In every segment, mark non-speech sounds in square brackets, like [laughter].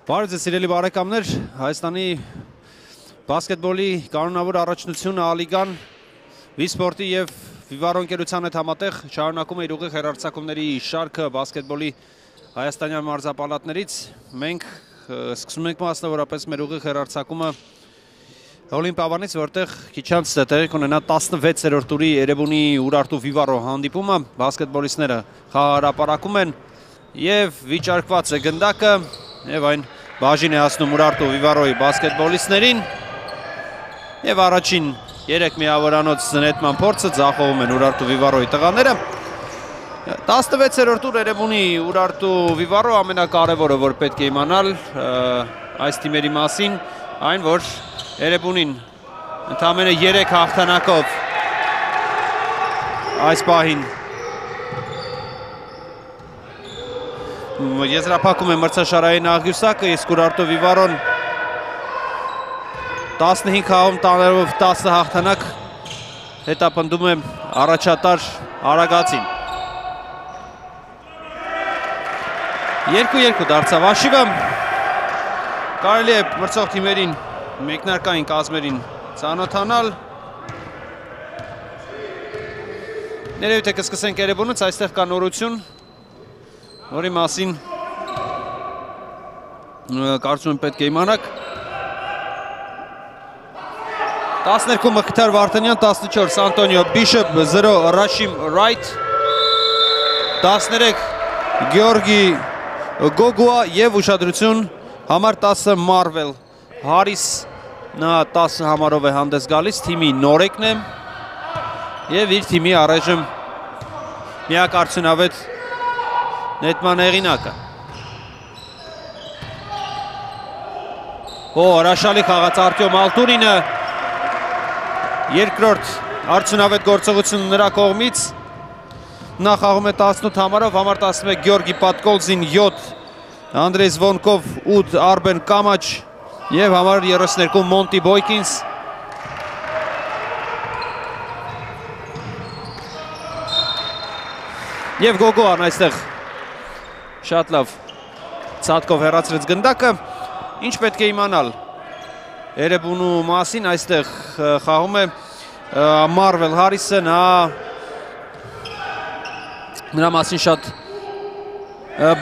Բարև ձեզ սիրելի բարեկամներ, Հայաստանի բասկետբոլի կանոնավոր առաջնությունը Ալիգան Վիսպորտի եւ Վիվարո ընկերության հետ համատեղ շարունակում է իր ուղիղ հերարցակումների շարքը բասկետբոլի հայաստանյան մարզապալատներից։ Մենք սկսում ենք մասնավորապես մեր ուղիղ հերարցակումը Օլիմպիավանից, որտեղ քիչ անց տեղի կունենա 16-րդ տուրի Երևանի Ուրարտու Վիվարո հանդիպումը, բասկետբոլիստները խաղահարապարակում են եւ վիճարկված է գնդակը եւ այն բաժին է հասնում Ուրարտու Վիվարոյի բասկետբոլիստներին եւ առաջին 3 միավորանոց զնետման փորձը ձախողում են Ուրարտու Վիվարոյի տղաները 16-րդ տուր Երևանի Ուրարտու Վիվարո ամենակարևորը որ պետք է իմանալ այս թիմերի մասին այն որ Երեբունին ընդամենը 3 հաղթանակով այս պահին եզրափակում է մրցաշարային աղյուսակը, իսկ Ուրարտո Վիվարոն 15 խաղում տաներով 10 հաղթանակ հետապնդում է առաջատար Արագացին։ 2-2 դարձավ աշիվը։ Կարելի է մրցող թիմերին մեկնարկային կազմերին ծանոթանալ։ Ներեւի թե կսկսենք Երևանից, այստեղ կա նորություն, որի մասին կարծում եմ պետք է իմանաք։ 12 Մխիթար Վարդանյան, 14 Անտոնիո Բիշոպ, 0 Ռաշիմ Ռայթ, 13 Գյորգի Գոգուա եւ ուշադրություն համար 10 Մարվել Հարիս նա 10 համարով է հանդես գալիս, թիմի նորեկն է եւ իր թիմի առայժմ միակ արդյունավետ նետման հեղինակը։ Ո, հրաշալի խաղաց Արտյոմ Ալտունինը երկրորդ արդյունավետ գործողություն նրա կողմից նա խաղում է 18 համարով, համար 11 Գյորգի Պատկոլզին 7 Անդրեյ Զվոնկով 8 Արբեն Կամաչ Եվ համար 32 Մոնտի Բոյկինս Եվ Գոգոան այստեղ շատ լավ ցածկով հեռացրեց գնդակը ինչ պետք է իմանալ Երևանու մասին այստեղ խաղում է Մարվել Հարիսը նա նրա մասին շատ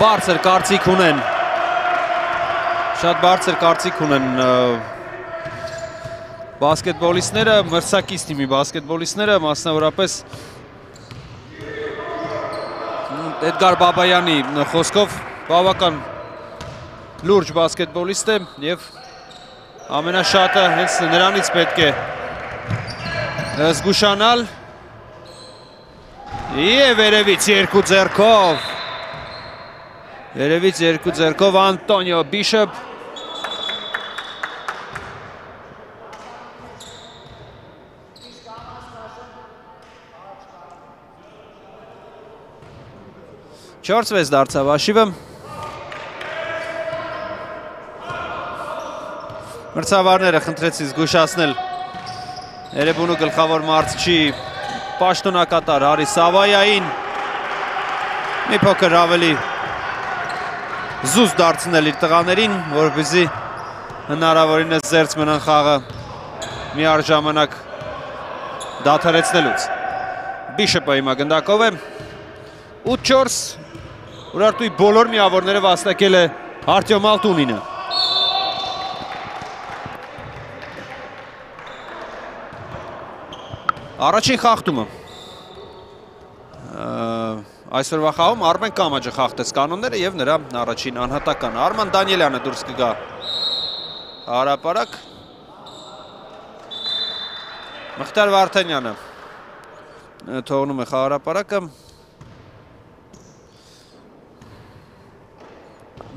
բարձր կարծիք ունեն շատ բարձր կարծիք ունեն բասկետբոլիստները, մրցակից թիմի բասկետբոլիստները, մասնավորապես Էդգար Բաբայանի խոսքով բավական լուրջ բասկետբոլիստ է եւ ամենաշատը հենց նրանից պետք է զգուշանալ եւ երևից երկու ձեռքով Երևից երկու ձերքով Անտոնիո Բիշոպ Չորցվեց դարձավ աշիվը Մրցավարները խնդրեցին զգուշացնել Երևունու գլխավոր մարցչի պաշտոնակատար Հարի Սավայային մի փոքր ավելի զուս դարձնել իր տղաներին, որպեսզի հնարավորինս զերծ մնան խաղը մի արժամանակ դադարեցնելուց։ Բիշոպը հիմա գնդակով է 8-4 Ուրարտուի բոլոր միավորները վաստակել է Արտյոմ Ալտունինը։ Առաջին խախտումը Այսօրվա խաղում Արմեն Կամաջը խախտեց կանոնները եւ նրա առաջին անհատական։ Արման Դանիելյանը դուրս կգա հարապարակ։ Մխտար Վարդանյանը թողնում է խաղարապարակը։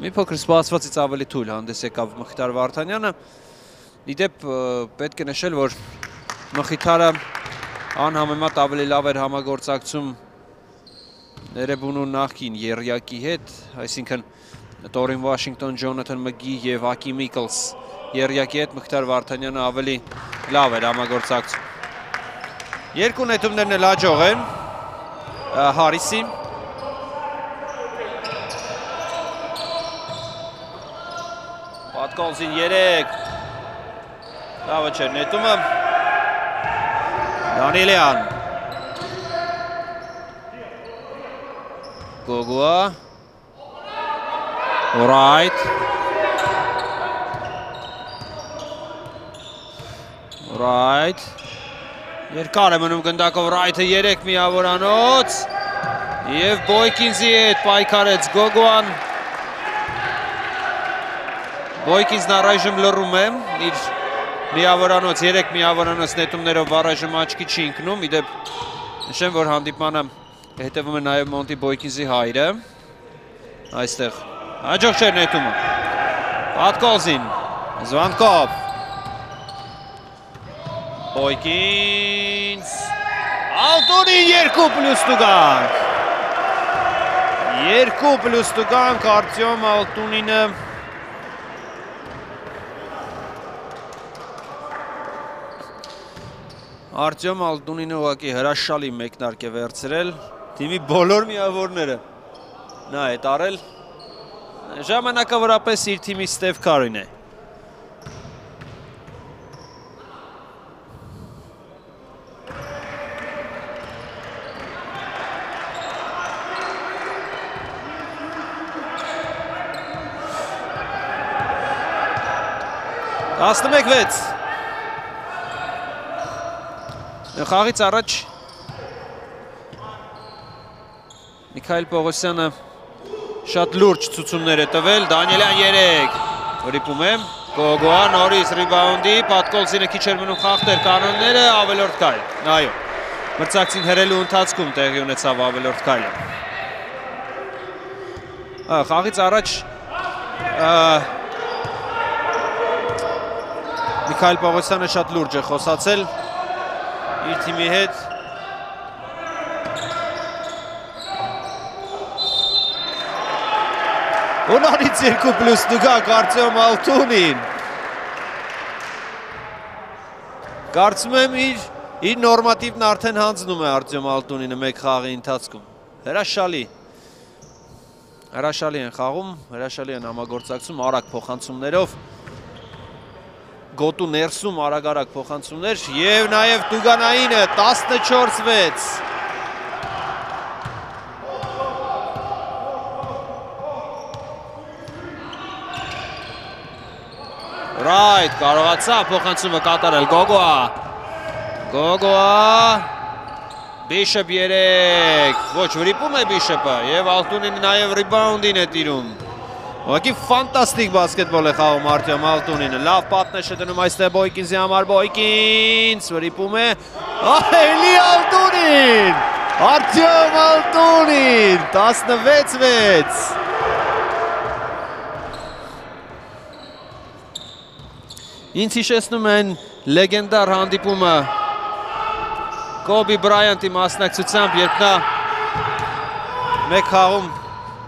Մի փոքր սպասվածից ավելի թույլ հանդես եկավ Մխտար Վարդանյանը։ Իդեպ պետք է նշել, որ Մխիթարը անհամեմատ ավելի լավ էր համագործակցում Ներեբունու նախին երյակի հետ, այսինքն Տորին Վաշինգտոն, Ջոնաթան Մգի և Ակի Միկլս երյակի հետ Մխտար Վարդանյանը ավելի լավ էր համագործակցում։ Երկու նետումներն էլ աջող են Հարիսի։ Պատկոլզին 3 Լավը չէր նետումը Դանիելյան Գոգուա Right Right Երկար է մնում գնդակով Right-ը 3 միավորանոց Եվ Բոյկինզի հետ պայքարեց Գոգուան Բոյկինզն առայժմ լռում է իր միավորանոց 3 միավորանոց նետումներով առայժմ աչքի չի ընկնում իդեպ նշեմ որ հանդիպմանը հետևում է նաև Մոնտի Բոյկինզի հայրը այստեղ հաջող չէր նետումը Պատկոլզին Զվանկով Բոյկինց Ալտոնին երկու պլյուս տուգանք երկու պլյուս տուգանք Արտյոմ Ալտունինը Արտյոմ Ալտունինը ուղղակի հրաշալի մեկնարկ է վերցրել. Թիմի բոլոր միավորները. Նա է տարել. Ժամանակավորապես իր թիմի Ստեվ Կարին է. Տասնմեկ վեց Խաղից առաջ Միքայլ Պողոսյանը շատ լուրջ ցուցումներ է տվել, Դանիելյան 3 վրիպում է, Գոգոա նորից ռիբաունդի, Պատկոլսինը քիչ էր մնում խախտեր կանոնները, ավելորդ կայլ, այո, մրցակցին հրելու ընթացքում տեղի ունեցավ ավելորդ կայլը։ Խաղից առաջ Միքայել Պողոսյանը շատ լուրջ է խոսացել իր թիմի հետ։ Ունարից երկու պլուս նուգակ Արտյոմ Ալթունին։ Կարծում եմ իր, իր նորմատիվն արդեն հանձնում է Արտյոմ Ալտունինը մեկ խաղի ընթացքում։ Հրաշալի։ Հրաշալի են խաղում, հրաշալի են համագործակցում արագ փոխանցումներով գոտու ներսում արագ-արագ փոխանցումներ եւ նաեւ Տուգանայինը 14-6 Right, կարողացավ փոխանցումը կատարել Գոգոա։ Գոգոա Բիշոպ 3, ոչ վրիպում է Բիշոպը եւ Ալտունին նաեւ ռիբաունդին է տիրում։ Ուղղակի ֆանտաստիկ բասկետբոլ է խաղում Արտյոմ Ալտունինը։ Լավ պատնեշ է դնում այստեղ Բոյկինզի համար Բոյկինց վրիպում է։ Էլի Ալտունին։ Արտյոմ Ալտունին 16-6։ Ինձ հիշեցնում են լեգենդար հանդիպումը Կոբի Բրայանտի մասնակցությամբ, երբ նա մեկ խաղում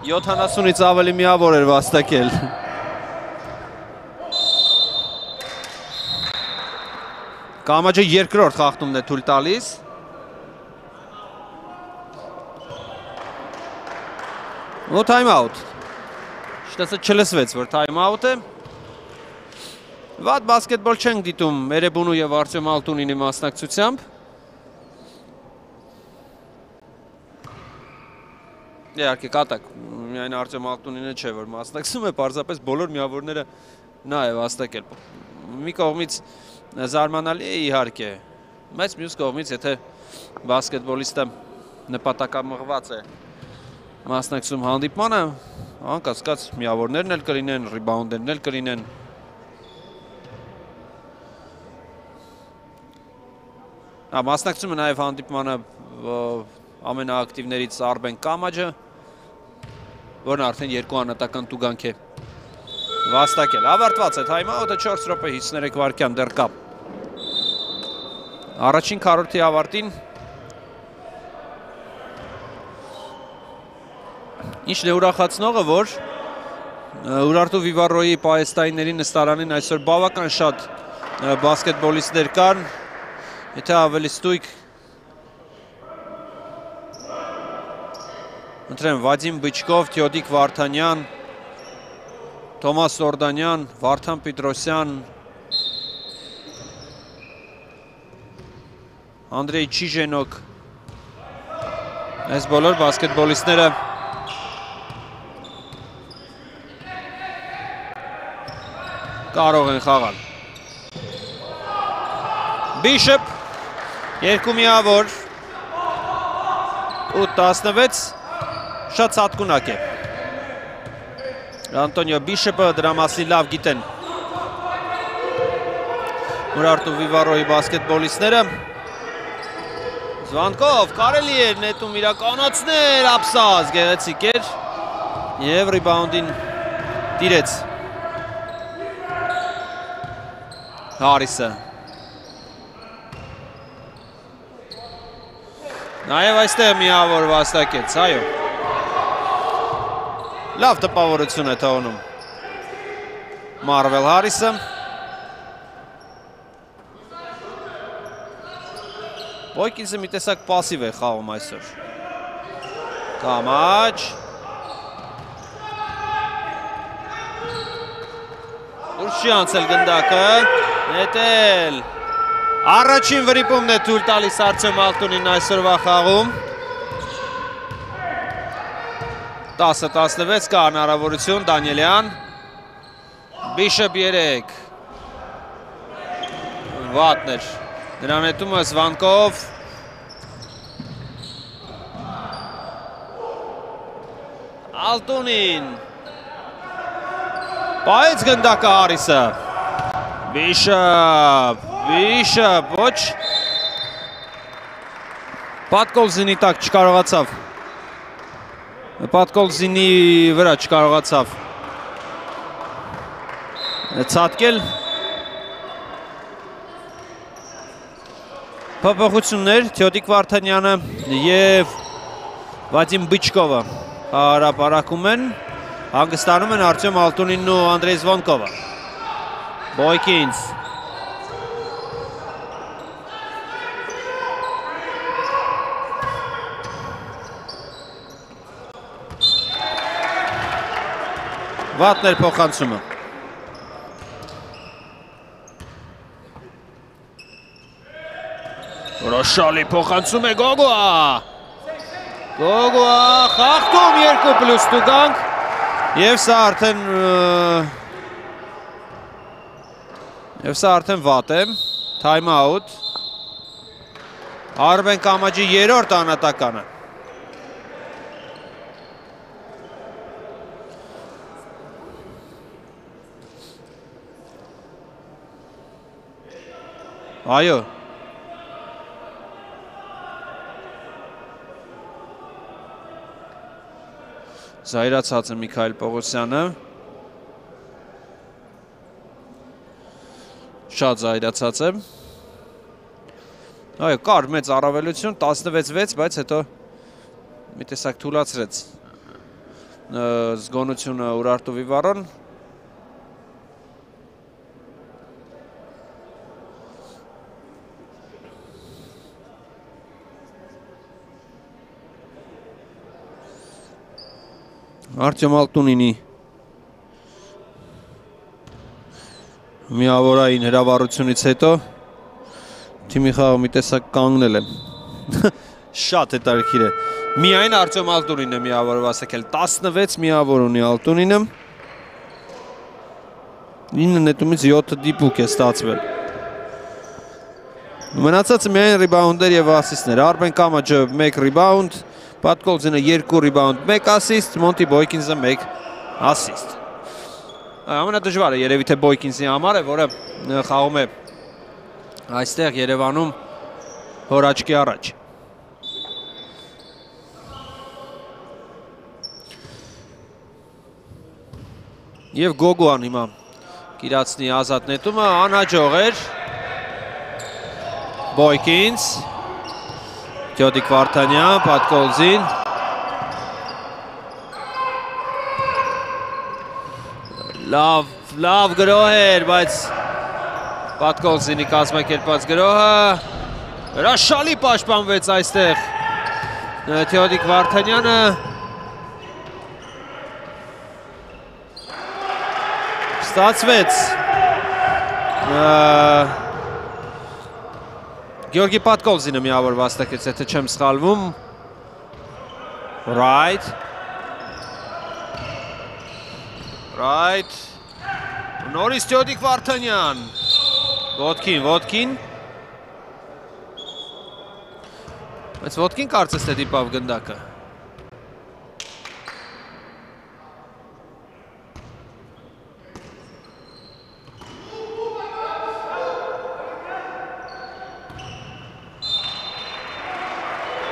70-ից ավելի միավոր էր վաստակել։ Կամաջը երկրորդ խաղթումն է թույլ տալիս։ Ու թայմ-աութ։ Շտեսը չլսվեց, որ թայմ-աութ է։ Վատ բասկետբոլ չենք դիտում Էրեբունու եւ Արտյոմ Ալտունինի մասնակցությամբ։ Իհարկե կատակ, միայն Արտյոմ Ալտունինը չէ, որ մասնակցում է, պարզապես բոլոր միավորները նա է վաստակել։ Մի կողմից զարմանալի է իհարկե, բայց մյուս կողմից, եթե բասկետբոլիստը նպատակամղված է մասնակցում հանդիպմանը, անկասկած միավորներն էլ կլինեն, ռիբաունդերն էլ կլինեն, Մասնակցումը նաև հանդիպմանը ամենաակտիվներից Արբեն Կամաջը, որն արդեն երկու անատական տուգանք է վաստակել։ Ավարտված է թայմաուտը 4 րոպե 53 վայրկյան դեռ կա։ Առաջին քառորդի ավարտին Ինչն է ուրախացնողը, որ Ուրարտու Վիվարոյի պահեստայինների նստարանին այսօր բավական շատ բասկետբոլիստներ կան, եթե ավելի ստույգ Ընտրեմ Վադիմ Բիչկով, Թյոդիկ Վարդանյան, Թոմաս Օրդանյան, Վարդան Պետրոսյան, Անդրեյ Չիժենոկ Այս բոլոր բասկետբոլիստները կարող են խաղալ։ Բիշոպ երկու միավոր 8-16 շատ ցածկունակ է։ Անտոնիո Բիշոպը դրա մասին լավ գիտեն։ Մուրարտու Վիվարոյի բասկետբոլիստները Զվանկով կարելի էր նետում իրականացնել, ապսազ գեղեցիկ էր և ռիբաունդին տիրեց Հարիսը։ Նաև այստեղ միավոր վաստակեց, այո։ Լավ տպավորություն է թողնում Մարվել Հարիսը։ Բոյկինսը մի տեսակ պասիվ է խաղում այսօր։ Կամաչ։ Դուրս չի անցել գնդակը։ Նետել։ Առաջին վրիպումն է թույլ տալիս Արցեմ Ալտունին այսօրվա խաղում։ 10-16 կա հնարավորություն Դանիելյան։ Բիշոպ 3։ Վատներ։ Նրան հետում է Զվանկով։ Ալտունին։ Բայց գնդակը Հարիսը։ Բիշապ, Բիշապ, ոչ Պատկոլզինի տակ չկարողացավ Պատկոլզինի վրա չկարողացավ ծատկել Փոփոխություններ Թյոդիկ Վարդանյանը եւ Վադիմ Բիչկովը հարաբարակում են հանգստանում են Արտյոմ Ալտունինն ու Անդրեյ Զվոնկովը Boykins. Վատներ փոխանցումը։ Ռոշալի փոխանցում է Գոգոա։ Գոգոա խախտում 2 պլյուս տուգանք եւ սա արդեն Եվ սա արդեն վատ է, թայմ աուտ, Արբեն կամաջի երորդ անատականը։ Այո։ Զայրացած է Միքայել Պողոսյանը։ շատ զայրացած եմ։ Այո, կար մեծ առավելություն 16-6, բայց հետո մի տեսակ թուլացրեց զգոնությունը Ուրարտու Վիվարոն։ Արտյոմ Ալտունինի միավորային հրավառությունից հետո թիմի խաղը մի տեսակ կանգնել եմ։ [laughs] Շատ հետարքիր է։ Միայն Արտյոմ Ալտունինն է միավորված եկել 16 միավոր ունի Ալտունինը։ 9 նետումից 7 դիպուկ է ստացվել։ Մնացածը միայն ռիբաունդեր եւ ասիստներ։ Արբեն Կամաջը 1 ռիբաունդ, Պատկոլձինը 2 ռիբաունդ, 1 ասիստ, Մոնտի Բոյկինզը 1 ասիստ ամենադժվարը երևի թե Բոյկինսի համար է, որը խաղում է այստեղ Երևանում հոր աչքի առաջ։ Եվ Գոգոան հիմա կիրացնի ազատ նետումը, անհաջող էր Բոյկինս, Թյոդիկ Վարդանյան, Պատկոլզին, Լավ, լավ գրոհ էր, բայց Պատկոլզինի կազմակերպած գրոհը հրաշալի պաշտպանվեց այստեղ Թեոդիկ Վարդանյանը ստացվեց։ Գյորգի Պատկոլզինը միավոր վաստակեց, եթե չեմ սխալվում։ Right. Right. Նորից Տյոդիկ Վարդանյան։ Ոտքին, ոտքին։ Բայց ոտքին կարծես թե դիպավ գնդակը։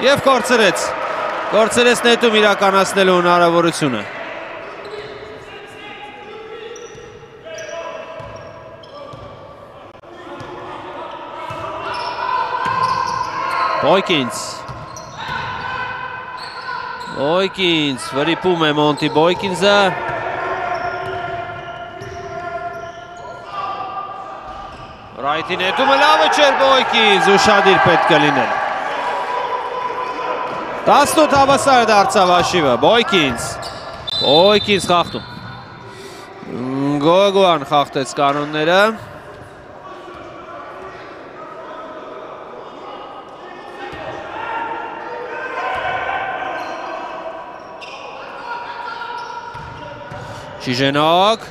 Եվ կորցրեց։ Կորցրեց նետում իրականացնելու հնարավորությունը։ Boykins Boykins վրիպում է Մոնտի Boykins-ը Ռայթի նետումը լավը չէր Boykins, ուշադիր պետք է լինել 18 հավասար դարձավ հաշիվը, Boykins Boykins խախտում Գոգուան խախտեց կանոնները Շիժենոկ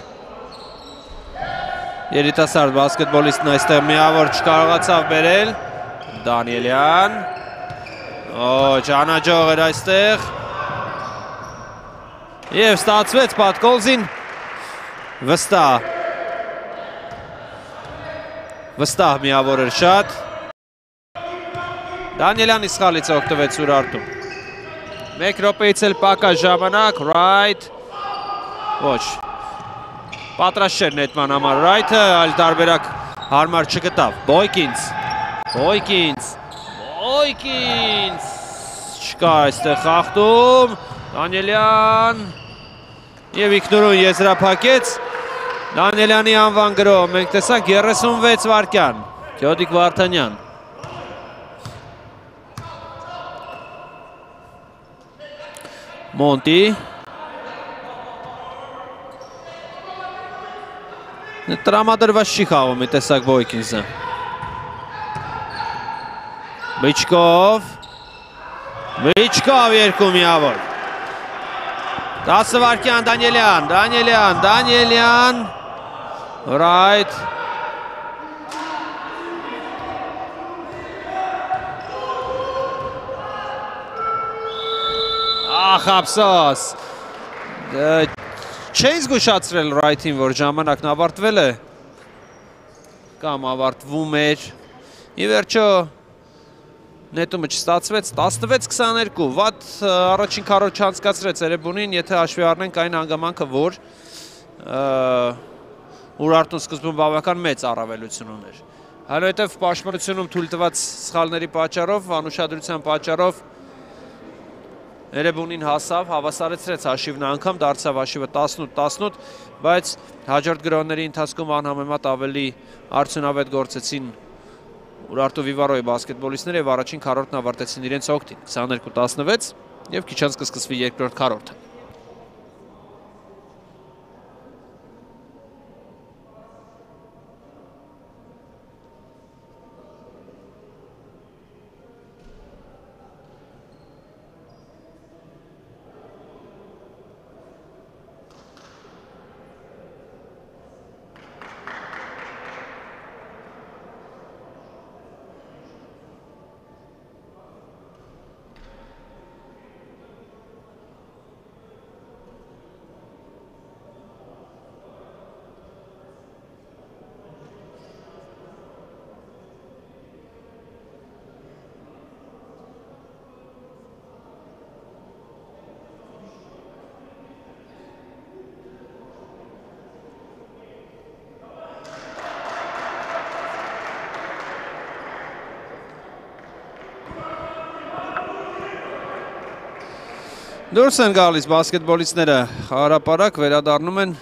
Երիտասարդ բասկետբոլիստն այստեղ միավոր չկարողացավ բերել Դանիելյան Օ, ճանաճող էր այստեղ Եվ ստացվեց պատկոլզին վստահ վստահ միավոր էր շատ Դանիելյանի սխալից օգտվեց Ուրարտում մեկ ռոպեից էլ պակա ժամանակ, right. Ոչ։ Պատրաստ չէր նետման համար Ռայթը, այլ տարբերակ հարմար չգտավ։ Բոյկինց։ Բոյկինց։ Բոյկինց։ Չկա այստեղ խախտում։ Դանիելյան։ Եվ Իգնորուն եզրափակեց։ Դանիելյանի անվան գրով մենք տեսանք 36 վարկյան։ Գյոդիկ Վարդանյան։ Մոնտի Տրամադրված չի խաղում մի տեսակ Բոյքինսը։ Բիչկով։ Բիչկով երկու միավոր։ 10 վարկյան Դանիելյան, Դանիելյան, Դանիելյան։ Right. Ախ, ափսոս։ Չէի զգուշացրել Wright-ին, որ ժամանակն ավարտվել է կամ ավարտվում էր։ Ի վերջո նետումը չստացվեց 16-22 վատ առաջին քառորդ չանցկացրեց Էրեբունին, եթե հաշվի առնենք այն հանգամանքը, որ Ուրարտուն սկզբում բավական մեծ առավելություն ուներ։ Այնուհետև պաշտպանությունում թույլ տված սխալների պատճառով, անուշադրության պատճառով Էրեբունին հասավ, հավասարեցրեց հաշիվն անգամ, դարձավ հաշիվը 18-18, բայց հաջորդ գրոնների ընթացքում անհամեմատ ավելի արդյունավետ գործեցին Ուրարտու Վիվարոյի բասկետբոլիստները եւ առաջին քառորդն ավարտեցին իրենց օգտին 22-16 եւ քիչ անց կսկսվի երկրորդ քառորդը։ Դուրս են գալիս բասկետբոլիստները, հարապարակ վերադառնում են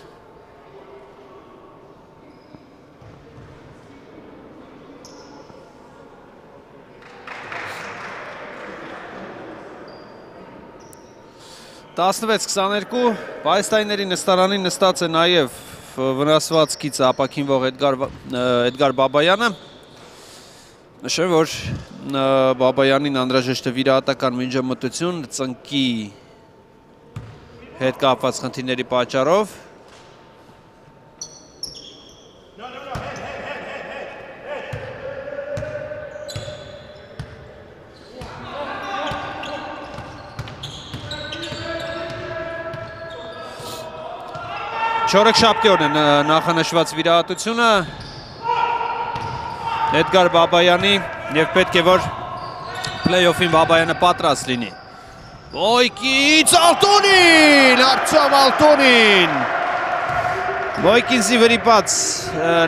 Տասնվեց 22, պայստայների նստարանին նստած է նաև վնասվածքից ապակինվող Էդգար Բաբայանը նշեմ որ Բաբայանին անհրաժեշտ է վիրահատական միջամտություն ծնկի հետ կապված խնդիրների պատճառով Չորեքշաբթիորն է նախանշված վիրահատությունը Էդգար Բաբայանի եւ պետք է որ play-off-ին Բաբայանը պատրաստ լինի։ Ոյկից Ալտոնին, Արցավ Ալտոնին։ Ոյկինսի վրիպած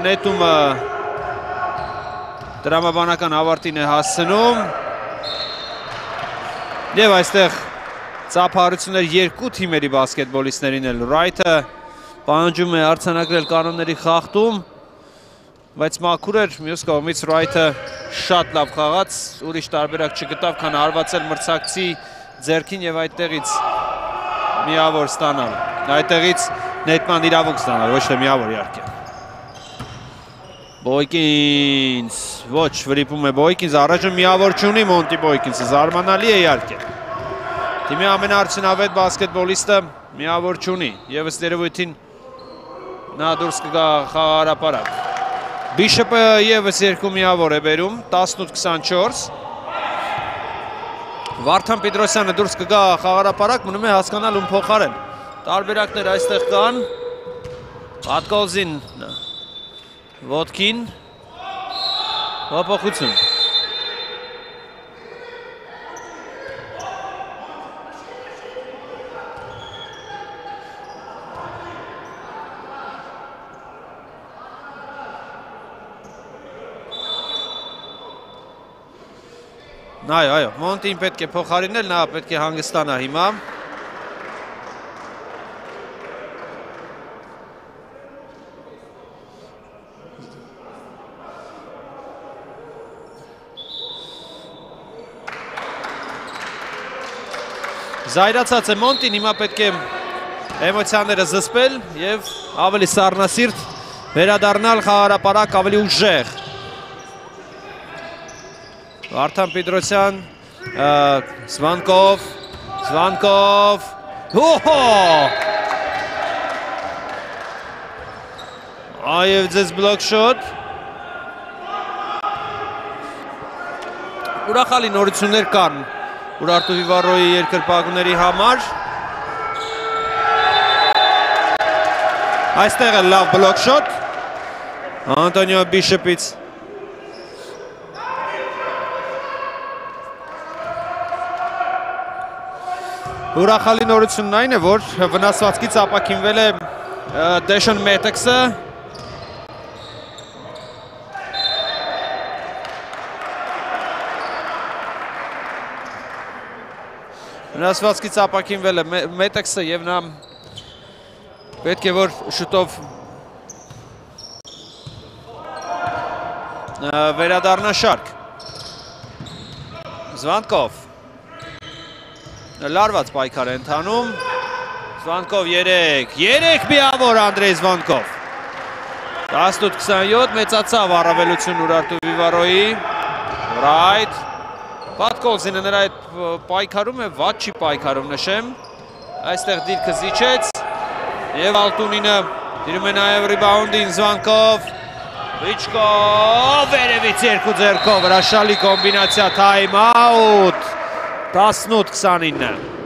նետումը դրամաբանական ավարտին է հասցնում։ Եվ այստեղ ծափարություններ երկու թիմերի բասկետբոլիստներին էլ Ռայթը պահանջում է արցանագրել կանոնների խախտում, բայց մաքուր էր մյուս կողմից Ռայթը շատ լավ խաղաց, ուրիշ տարբերակ չգտավ, քան հարվածել մրցակցի ձերքին եւ այդտեղից միավոր ստանալ։ Այդտեղից նետման իրավունք ստանալ, ոչ թե միավոր իհարկե։ Բոյկինս, ոչ, վրիպում է Բոյկինս, առաջում միավոր չունի Մոնտի Բոյկինսը, զարմանալի է իհարկե։ Թիմի ամենաարդյունավետ բասկետբոլիստը միավոր չունի, եւս երևույթին նա դուրս կգա խաղարապարակ։ Բիշոպը եւս երկու միավոր է բերում 18-24։ Վարդան Պետրոսյանը դուրս կգա խաղարապարակ, մնում է հասկանալ ում փոխարեն։ Տարբերակներ այստեղ կան։ Պատկոզին ոտքին փոփոխություն Այո, այո, Մոնտին պետք է փոխարինել, նա պետք է հանգստանա հիմա։ Զայրացած է Մոնտին, հիմա պետք է էմոցիաները զսպել եւ ավելի սառնասիրտ վերադառնալ խաղարապարակ ավելի ուժեղ։ Վարդան Պետրոսյան, Սվանկով, Սվանկով, հոհո! Այև ձեզ բլոք շոտ։ Ուրախալի նորություններ կան Ուրարտու Վիվարոյի երկրպագուների համար։ Այստեղ է լավ բլոք շոտ։ Անտոնիո Բիշոպից Ուրախալի նորությունն այն է, որ վնասվածքից ապակինվել է Դեշոն Մետեքսը, Վնասվածքից ապակինվել է Մետեքսը եւ նա պետք է որ շուտով վերադառնա շարք։ Զվանկով լարված պայքար է ընթանում։ Զվանկով 3, 3 միավոր Անդրեյ Զվանկով։ 18-27 մեծացավ առավելություն Ուրարտու Վիվարոյի։ Ռայթ։ Պատկոլզինը նրա այդ պայքարում է, վատ չի պայքարում նշեմ։ Այստեղ դիրքը զիչեց։ Եվ Ալտունինը դիրում է նաև ռիբաունդին Զվանկով։ Վիչկո վերևից երկու ձերքով հրաշալի կոմբինացիա թայմ աուտ 18-29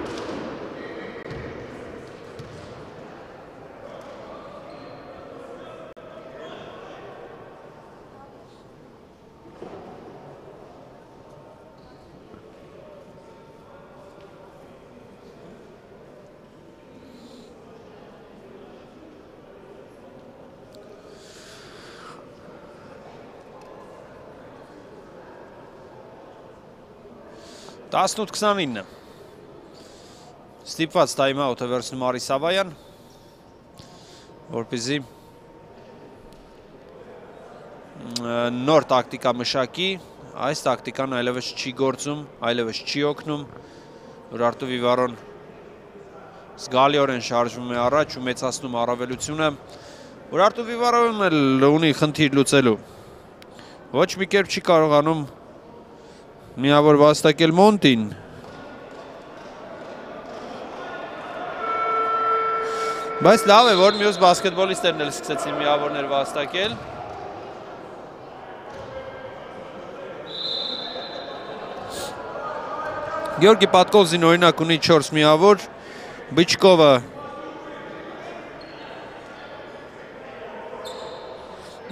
18-29 ստիպված տայմաութը վերցնում Արի Սավայան, որպեսզի նոր տակտիկա մշակի, այս տակտիկան այլևս չի գործում, այլևս չի օգնում, որ Արտու Վիվարոն զգալիորեն շարժվում է առաջ ու մեծացնում առավելությունը, Ուրարտու Վիվարովն էլ ունի խնդիր լուծելու։ Ոչ մի կերպ չի կարողանում միավոր վաստակել Մոնտին։ Բայց լավ է, որ մյուս բասկետբոլիստերն էլ սկսեցին միավորներ վաստակել։ Գյորգի Պատկովզին օրինակ ունի 4 միավոր, Բիչկովը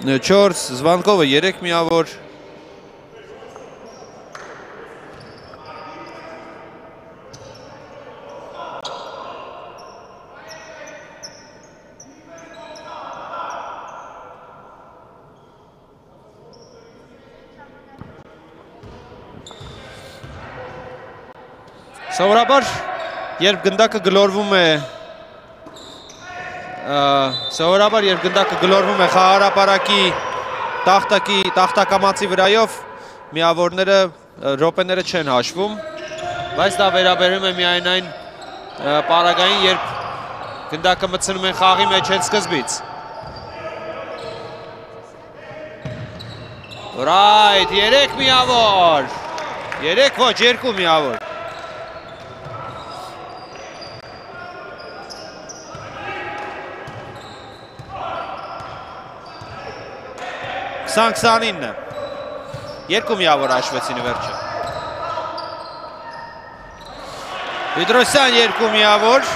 4, Զվանկովը 3 միավոր, Սովորաբար երբ գնդակը գլորվում է սովորաբար երբ գնդակը գլորվում է խաղարապարակի տախտակի տախտակամացի վրայով միավորները րոպեները չեն հաշվում բայց դա վերաբերում է միայն այն պարագային երբ գնդակը մտցնում են խաղի մեջ հետ սկզբից Right, 3 միավոր 3 ոչ 2 միավոր 20-29։ Երկու միավոր հաշվեցին վերջը։ Պետրոսյան երկու միավոր։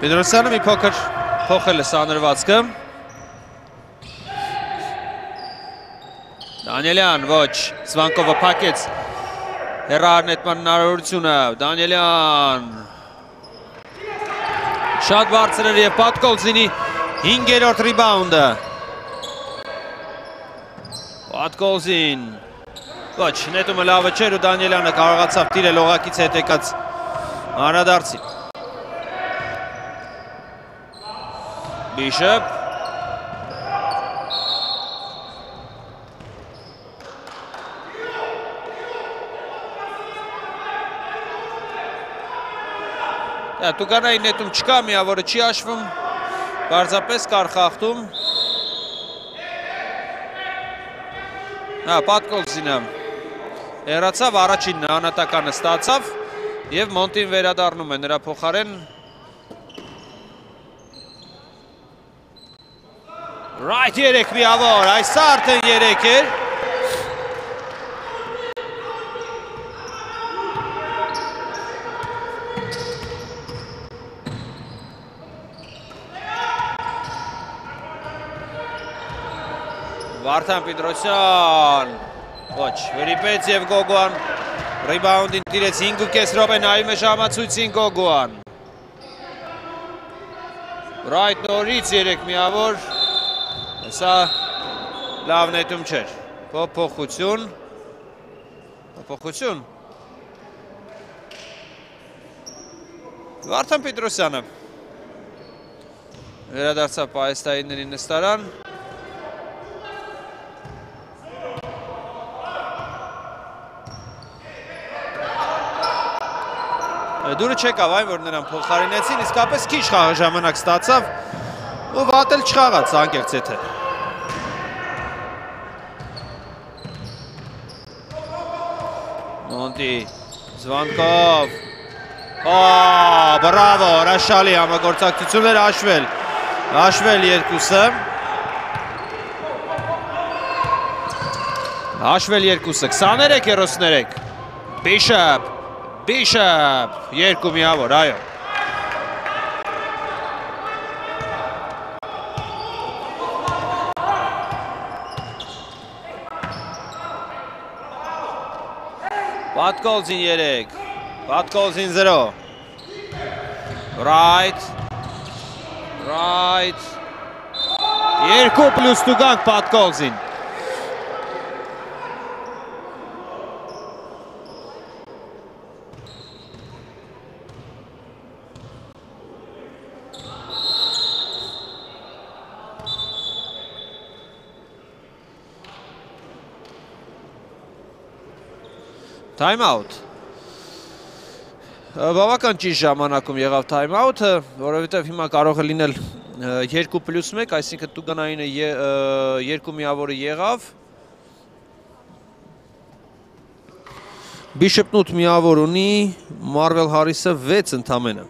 Պետրոսյանը մի փոքր փոխել է սանրվածքը։ Դանիելյան, ոչ, Զվանկովը փակեց հեռարնետման հնարավորությունը, Դանիելյան շատ բարձր էր եւ Պատկոլզինի 5-րդ ռիբաունդը։ Պատկոզին։ Ոչ, նետումը լավը չէր ու Դանիելյանը կարողացավ տիրել օղակից հետ եկած անադարձին։ Բիշըպ Տուկանայի նետում չկա, միավորը չի աշվում, Պարզապես կար խաղթում։ Հա, Պատկոլզինը հեռացավ, առաջին անատականը ստացավ եւ Մոնտին վերադառնում է նրա փոխարեն Right 3 միավոր, այս արդեն 3 էր։ Վարդան Պետրոսյան։ Ոչ, վերիպեց եւ Գոգոան ռիբաունդին տիրեց 5.5 րոպե նայում է ժամացույցին Գոգոան։ Ռայթ նորից 3 միավոր։ Սա լավ նետում չէր։ Փոփոխություն։ Փոփոխություն։ Վարդան Պետրոսյանը վերադարձավ պայստայինների նստարան դուրը չեկավ այն, որ նրան փոխարինեցին, իսկապես քիչ խաղը ժամանակ ստացավ ու վատել չխաղաց անկեղծ եթե։ Մոնտի Զվանկով բրավո, հրաշալի համագործակցություններ հաշվել։ Հաշվել երկուսը։ Հաշվել երկուսը 23-33։ Bishop Bishop, երկու միավոր, այո։ Պատկոլզին 3, Պատկոլզին 0, Right, Right, երկու պլուս տուգանք Պատկոլզին, Time out. Բավական ճիշտ ժամանակում եղավ թայմ-աութը, որովհետև հիմա կարող է լինել 2+1, այսինքն Տուգանայինը երկու միավորը եղավ։ Bishop-ն 8 միավոր ունի, Marvel Harris-ը 6 ընդամենը։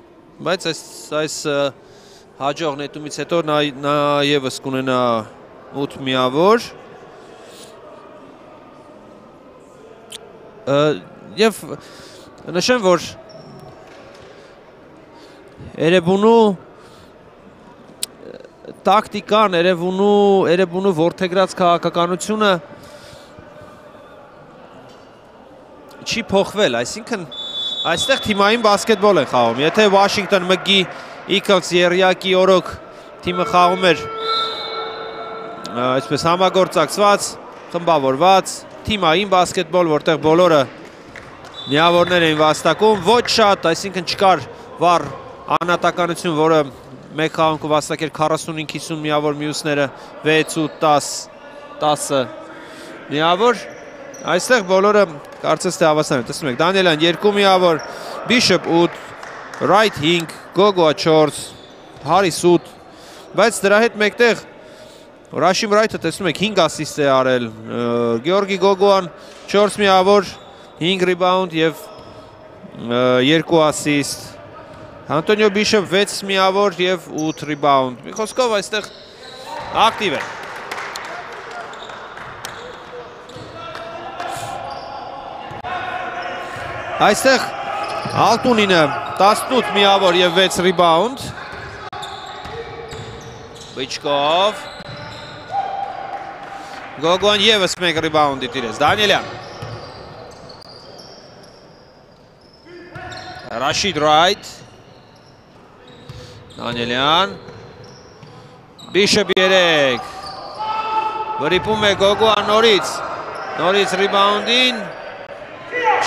Բայց այս այս հաջող նետումից հետո նա նա եւս կունենա 8 միավոր։ Եվ նշեմ, որ Երևանու տակտիկան, Երևանու Երևանու որթեգրած քաղաքականությունը չի փոխվել, այսինքն այստեղ թիմային բասկետբոլ են խաղում։ Եթե Washington մգի Eagles երյակի օրոք թիմը խաղում էր այսպես համագործակցված, խմբավորված, թիմային բասկետբոլ, որտեղ բոլորը միավորներ էին վաստակում, ոչ շատ, այսինքն չկար վառ անհատականություն, որը մեկ խաղանքով վաստակեր 45-50 միավոր մյուսները 6 ու 10 10-ը միավոր այստեղ բոլորը կարծես թե հավասար են տեսնում եք Դանիելյան 2 միավոր Bishop 8 Wright 5 Gogoa 4 Harris 8 բայց դրա հետ մեկտեղ Rashim Wright-ը տեսնում եք 5 ասիստ է արել Գեորգի Գոգոան 4 միավոր 5 rebound եւ 2 ասիստ Անտոնիո Բիշոպ 6 միավոր եւ 8 ռիբաունդ։ Մի խոսքով այստեղ ակտիվ է։ Այստեղ Ալտունինը 18 միավոր եւ 6 ռիբաունդ։ Բիչկով Գոգոն եւս 1 ռիբաունդի տիրեց։ Դանիելյան։ Ռաշիդ Ռայթ Դանիելյան Բիշոպ 3 Վրիպում է Գոգոան նորից նորից ռիբաունդին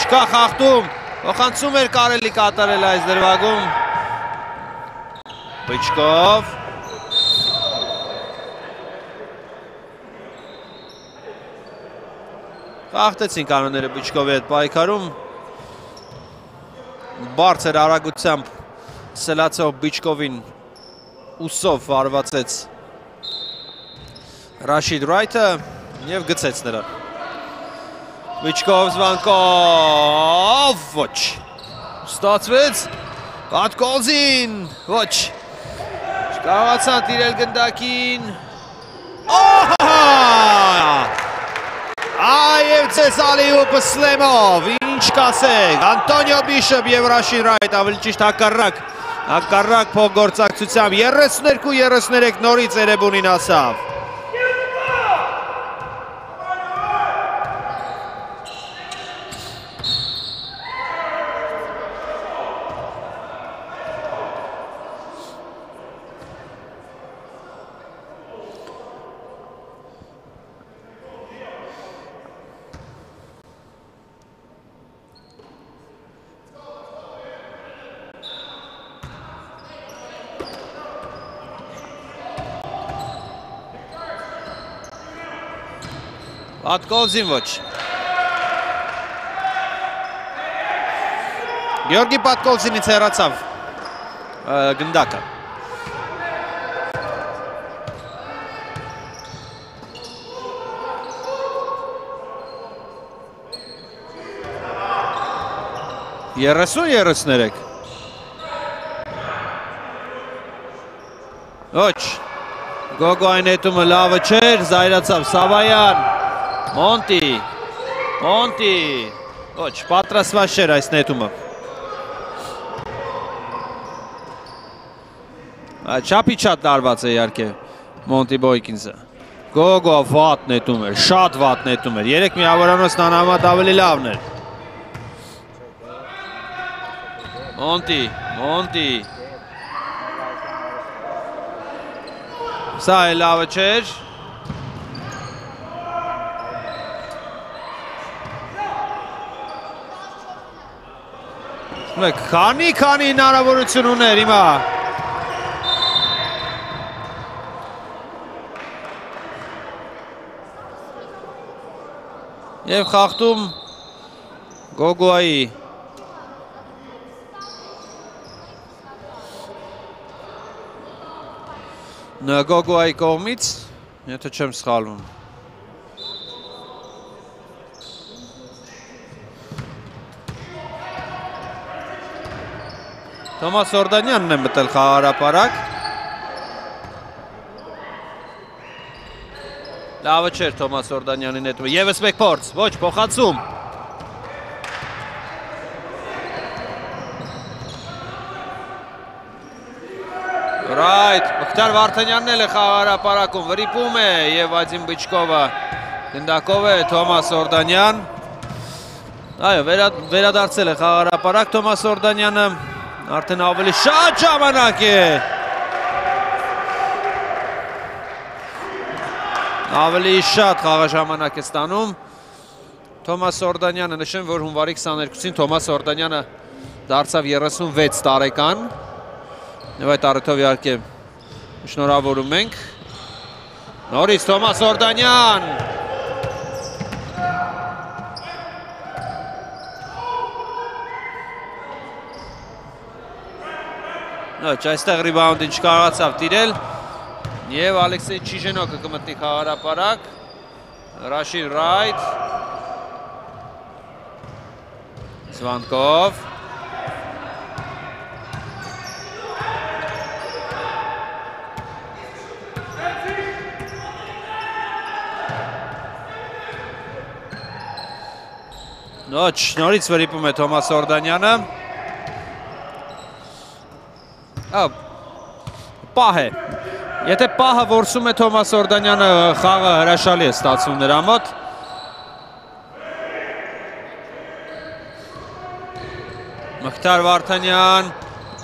չկա խախտում Օխանցում էր կարելի կատարել այս դրվագում Բիչկով Խախտեցին կանոնները Բիչկովի հետ պայքարում բարձր արագությամբ Սելացով Բիչկովին ուսով վարվածեց Ռաշիդ Ռայթը և գծեց նրան։ Բիչկով զվանկով, ոչ, ստացվեց, պատկոլզին, ոչ, չկաղացան տիրել գնդակին, այև ձեզ ալիուպը սլեմով, ինչ կասեք, Անտոնիո Բիշոպ և Ռաշիդ Ռայթ ավելի ճիշտ հակարրակ հակառակ փոխգործակցությամբ 32-33 նորից Էրեբունին ասավ։ Պատկոզին ոչ։ Գյորգի Պատկոզինից հեռացավ գնդակը։ Երեսուն երեսներեք։ Ոչ, գոգո այն հետումը լավը չեր, զայրացավ Սավայան, Մոնտի, Մոնտի, ոչ, պատրասված չէր այս նետումը։ Չապի չատ դարված է իարկե Մոնտի Բոյկինզը։ Գոգո վատ նետում էր, շատ վատ նետում էր, երեկ միավորանոց նանամատ ավելի լավն էր։ Մոնտի, Մոնտի։ Սա է լավը Տեսնում եք, քանի քանի հնարավորություն ուներ հիմա։ Եվ խախտում Գոգոայի Գոգոայի կողմից, եթե չեմ սխալվում։ Թոմաս Օրդանյանն է մտել խաղարապարակ։ Լավը չէր Թոմաս Օրդանյանի նետումը։ Եվս մեկ փորձ, ոչ, փոխացում։ Right, Մխտար Վարդանյանն էլ է խաղարապարակում, վրիպում է եւ Վադիմ Բիչկովը գնդակով է Թոմաս Օրդանյան։ Այո, վերա, վերադարձել է խաղարապարակ Թոմաս Օրդանյանը, արդեն ավելի շատ ժամանակ է։ Ավելի շատ խաղաժամանակ է ստանում Թոմաս Օրդանյանը, նշեմ, որ հունվարի 22-ին Թոմաս Օրդանյանը դարձավ 36 տարեկան, Եվ այդ առիթով իհարկե շնորհավորում ենք։ Նորից Թոմաս Օրդանյան։ Ոչ, այստեղ ռիբաունդին չկարողացավ տիրել։ Եվ Ալեքսեյ Չիժենոկը կմտնի խաղարապարակ։ Ռաշիլ Ռայթ։ Զվանկով։ Ոչ, նորից վրիպում է Թոմաս Օրդանյանը։ պահ է։ Եթե պահը որսում է Թոմաս Օրդանյանը, խաղը հրաշալի է ստացվում նրա մոտ։ Մխտար Վարդանյան,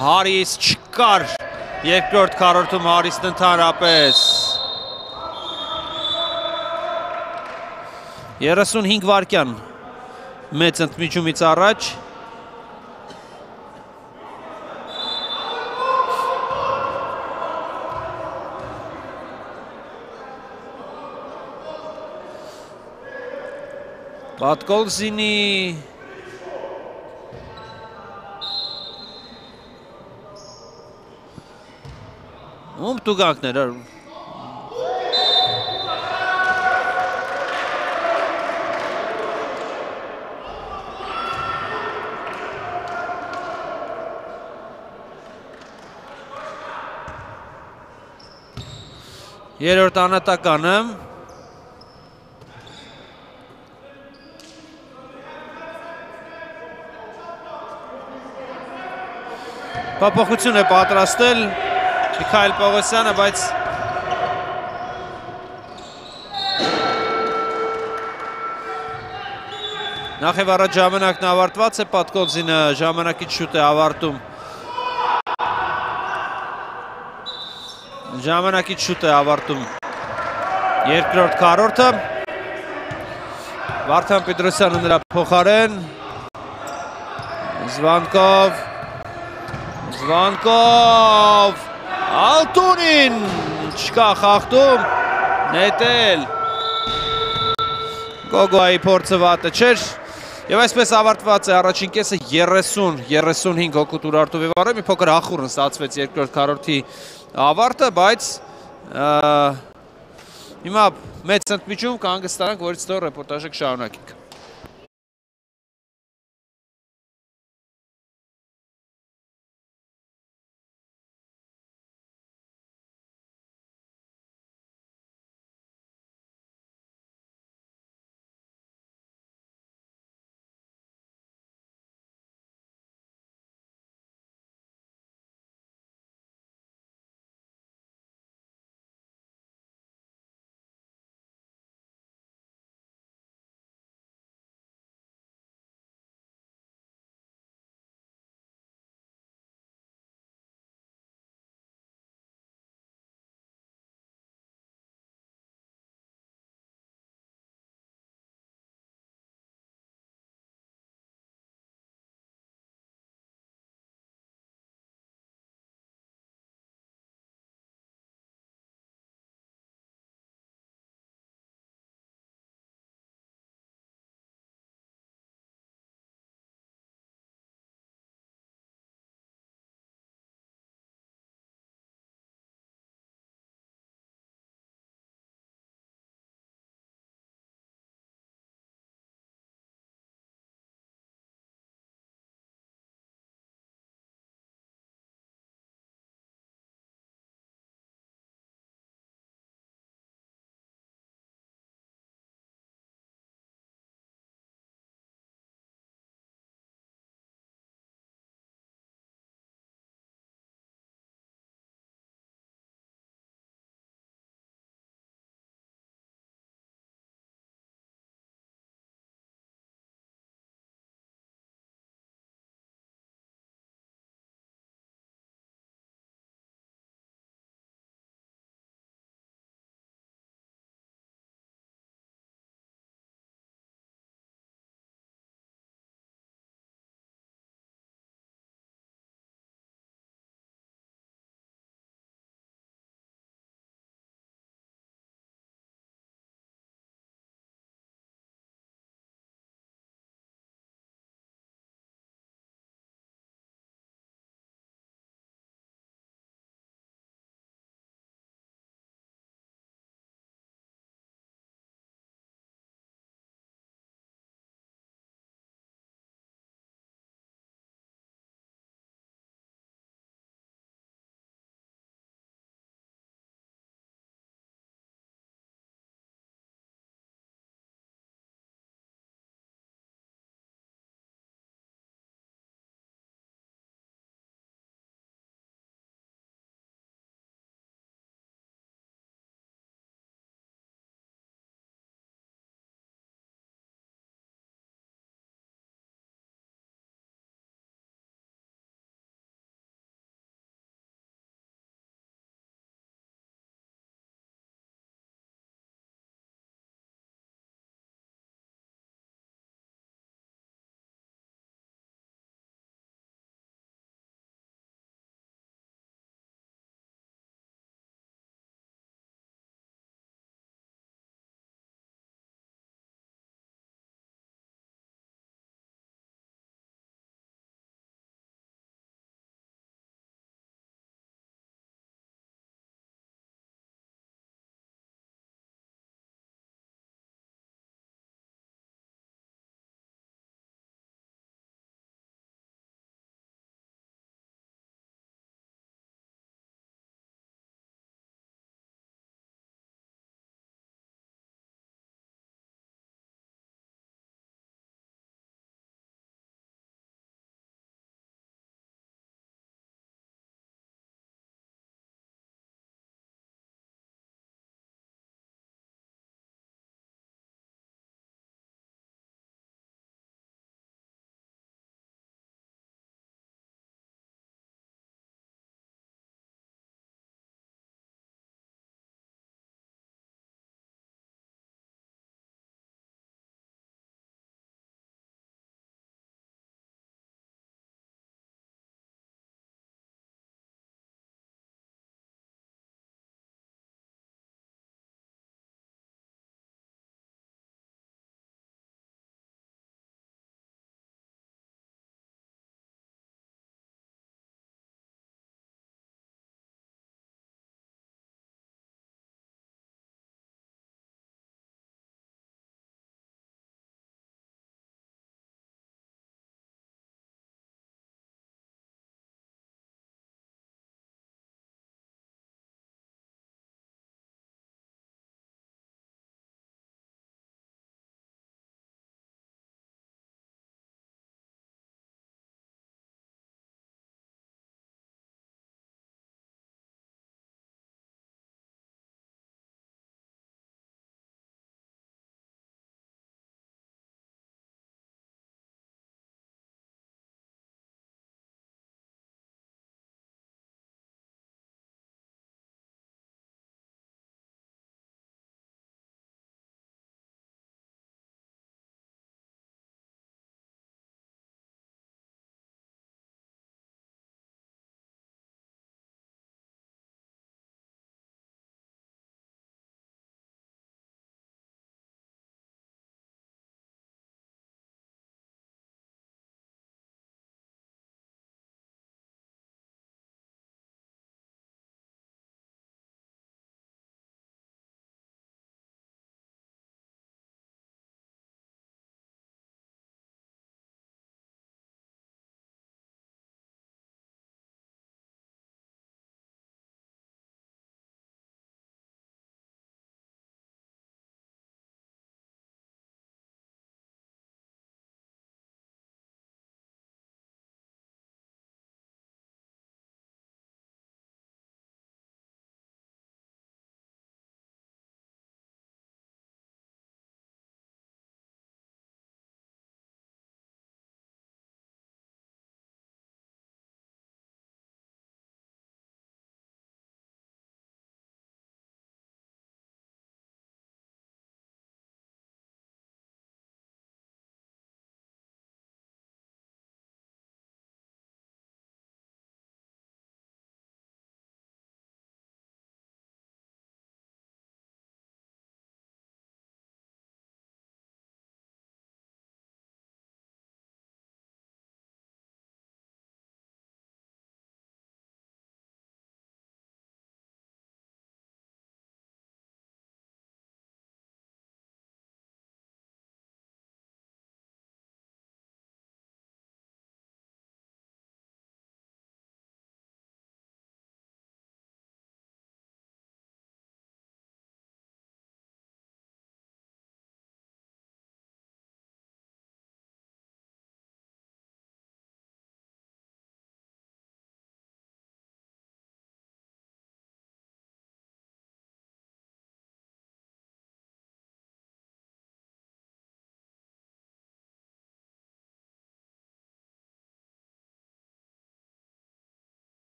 Հարիս չկար երկրորդ քառորդում Հարիսն ընդհանրապես 35 վարկյան մեծ ընդմիջումից առաջ Պատկոլզինի Ում տուգանքներ Երորդ անատականը Պապոխություն է պատրաստել Միքայլ Պողոսյանը, բայց Նախ եւ առաջ ժամանակն ավարտված է, Պատկոզինը ժամանակից շուտ է ավարտում ժամանակից շուտ է ավարտում երկրորդ քառորդը։ Վարդան Պետրոսյանը նրա փոխարեն Զվանկով Զվանկով Ալտունին չկա խախտում նետել Գոգոյի փորձը վատը չէր Եվ այսպես ավարտված է առաջին կեսը 30-35 հոգու տուրարտով եւ առը մի փոքր ախուրն ստացվեց երկրորդ քառորդի ավարտը, բայց հիմա մեծ ընդմիջում կհանգստանանք, որից հետո ռեպորտաժը կշարունակենք։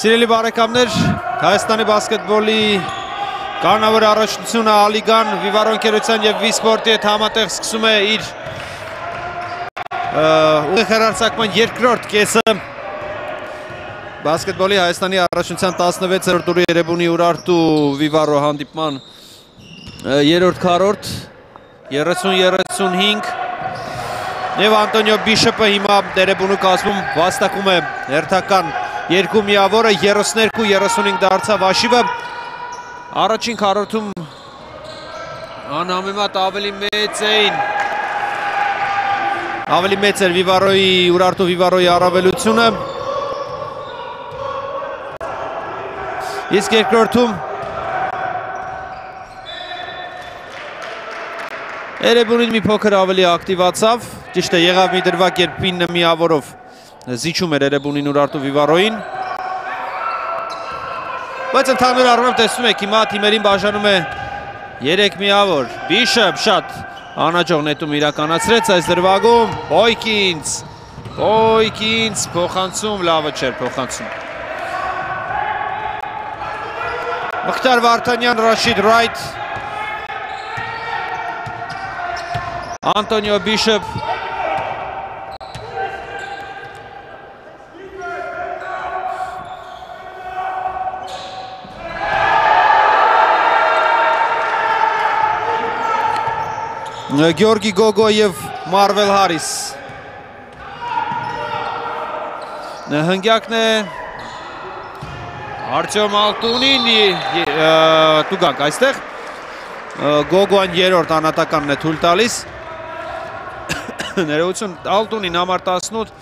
Սիրելի բարեկամներ, Հայաստանի բասկետբոլի կանավոր առաջնությունը Ալիգան Վիվարոնկերության եւ Վիսպորտի հետ համատեղ սկսում է իր ուղի խերարցակման երկրորդ կեսը բասկետբոլի Հայաստանի առաջնության 16-րդ տուրի Երևանի Ուրարտու Վիվարո հանդիպման երրորդ քառորդ 30-35 եւ Անտոնիո Բիշոպը հիմա Երևանու կազմում վաստակում է հերթական երկու միավորը 32-35 դարձավ աշիվը առաջին քառորդում անհամեմատ ավելի մեծ էին ավելի մեծ էր Վիվարոյի Ուրարտու Վիվարոյի առավելությունը իսկ երկրորդում Երևանին մի փոքր ավելի ակտիվացավ ճիշտ է եղավ մի դրվակ երբ 9 միավորով զիջում էր Էրեբունին Ուրարտու Վիվարոին։ Բայց ընդհանուր առմամբ տեսնում եք հիմա թիմերին բաժանում է 3 միավոր։ Բիշոպ շատ անաճող նետում իրականացրեց այս դրվագում։ Պոյկինց։ Պոյկինց փոխանցում լավը չէր փոխանցում։ Մխտար Վարդանյան, Ռաշիդ Ռայթ Անտոնիո Բիշոպ Գյորգի Գոգո եւ Մարվել Հարիս։ Հնգյակն է Արտյոմ Ալտունին տուգանք այստեղ Գոգոան երորդ անատականն է թույլ տալիս [coughs] ներողություն Ալտունին համար 18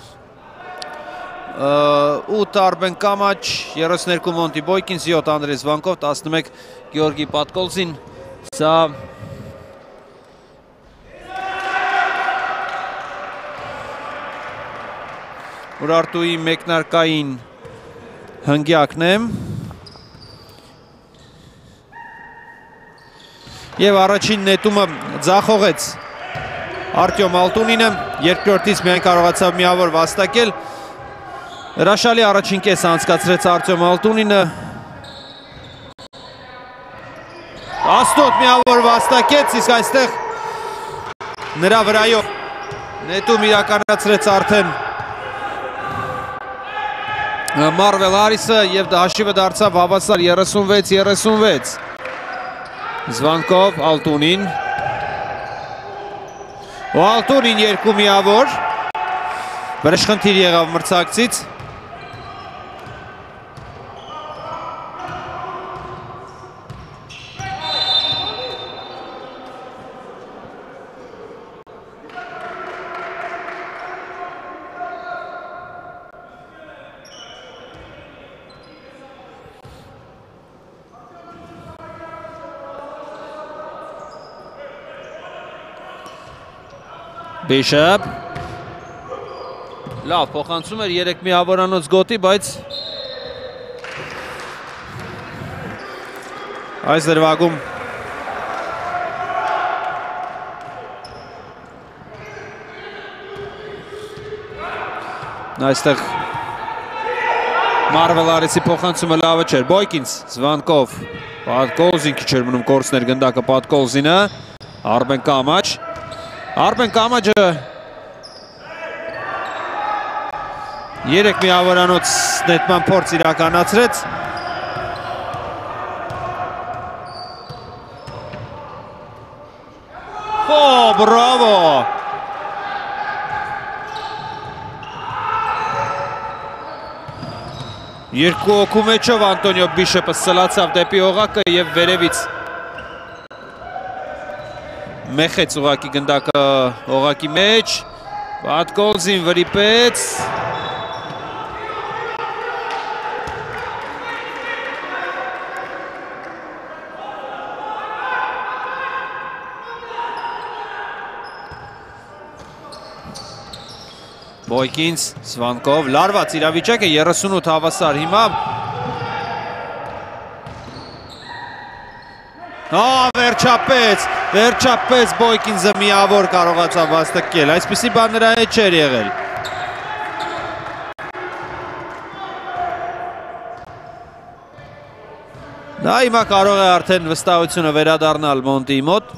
8 Արբեն Կամաչ 32 Մոնտի Բոյկին 7 Անդրեյ Զվանկով 11 Գյորգի Պատկոլզին սա Ուրարտուի մեկնարկային հնգյակն է։ Եվ առաջին նետումը ձախողեց Արտյոմ Ալտունինը, երկրորդից միայն կարողացավ միավոր վաստակել։ Հրաշալի առաջին կես անցկացրեց Արտյոմ Ալտունինը։ Աստոտ միավոր վաստակեց, իսկ այստեղ նրա վրայով նետում իրականացրեց արդեն Մարվել Արիսը եւ հաշիվը դարձավ հավասար 36-36։ Զվանկով Ալտունին։ Ու Ալտունին երկու միավոր։ Վրեժխնդիր եղավ մրցակցից։ Բիշապ Լավ, փոխանցում էր 3 միավորանոց գոտի, բայց այս դրվագում այստեղ Մարվել Արիսի փոխանցումը լավը չէր։ Բոյկինս, Զվանկով, Պատկոլզին քիչ էր մնում կորցներ գնդակը Պատկոլզինը, Արբեն Կամաչ, Արբեն Կամաջը երեք միավորանոց նետման փորձ իրականացրեց Օ, բրավո Երկու օքու մեջով Անտոնիո Բիշոպը սլացավ դեպի օղակը և վերևից մեխեց ուղակի գնդակը օղակի մեջ, Պատկոլզին վրիպեց, Բոյկինց, Սվանկով, լարված իրավիճակ է 38 հավասար հիմա Ա, վերջապես, վերջապես Բոյկինզը միավոր կարողացավ վաստակել, այսպիսի բան նրա հետ չեր եղել։ Դա հիմա կարող է արդեն վստահությունը վերադառնալ Մոնտիի մոտ։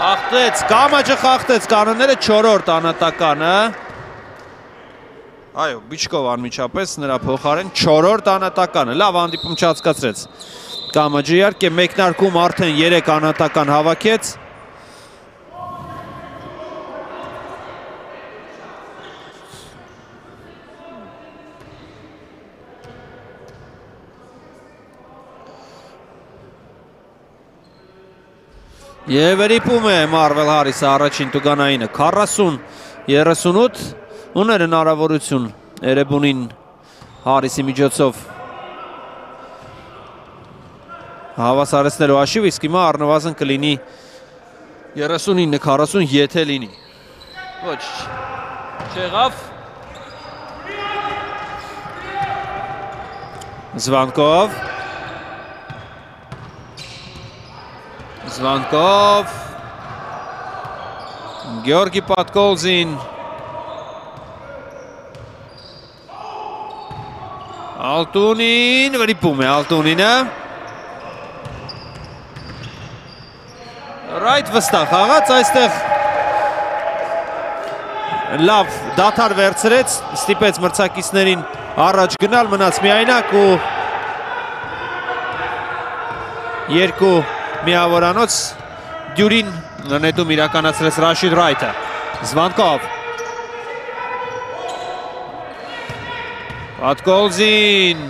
Խախտեց, կամաճը խախտեց կանոնները 4-րդ անատականը։ Այո, Բիչկով անմիջապես նրա փոխարեն 4-րդ անատականը։ Լավ հանդիպում չհասկացրեց։ Կամաճը իհարկե մեկնարկում արդեն 3 անատական հավաքեց։ Եվ վերիպում է Մարվել Հարիսը առաջին տուգանայինը 40-38 ուներ հնարավորություն Էրեբունին Հարիսի միջոցով հավասարեցնելու հաշիվ, իսկ հիմա առնվազն կլինի 39-40 եթե լինի։ Ոչ, չեղավ։ Զվանկով Զվանկով Գյորգի Պատկոլզին Ալտունին վրիպում է Ալտունինը Ռայթ վստահ խաղաց այստեղ լավ դաթար վերցրեց, ստիպեց մրցակիցներին առաջ գնալ, մնաց միայնակ ու երկու միավորանոց դյուրին նետում իրականացրեց Ռաշիդ Ռայթը, Զվանկով, Պատկոլզին,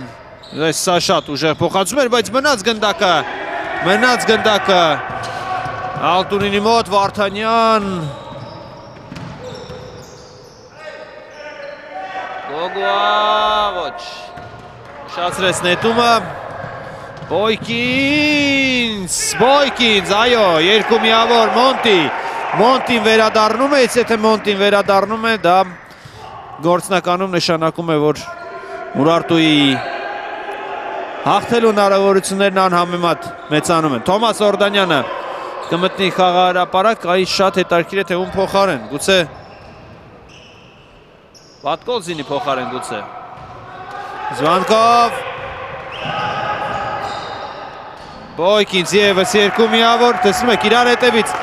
սա շատ ուժեղ փոխացում էր, բայց մնաց գնդակը, մնաց գնդակը, Ալտունինի մոտ Վարդանյան, Գոգուա, ոչ, շացրեց նետումը, Բոյկինց, Բոյկինց, այո, երկու միավոր Մոնտի, Մոնտին վերադառնում է, եթե Մոնտին վերադառնում է, դա գործնականում նշանակում է, որ Ուրարտուի հաղթելու հնարավորություններն անհամեմատ մեծանում են։ Թոմաս Օրդանյանը կմտնի խաղահարապարակ, այս շատ հետարքիր է թե ում փոխարեն, գուցե Վատկոզինի փոխարեն գուցե։ Զվանկով Բոյկինձ եվս երկու միավոր, տեսնում եք իրար հետևից,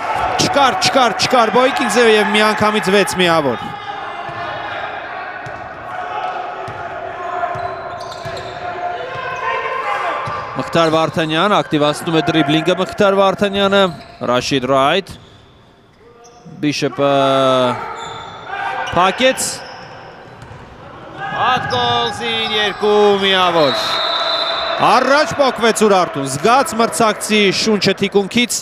չկար, չկար, չկար Բոյկինձը և մի անգամից վեց միավոր։ Մխտար Վարդանյան ակտիվացնում է դրիբլինգը Մխտար Վարդանյանը, Ռաշիդ Ռայթ, Բիշեպը պակեց, հատ գոլսին երկու միավոր։ Առաջ պոկվեց Ուրարտուն, զգաց մրցակցի շունչը թիկունքից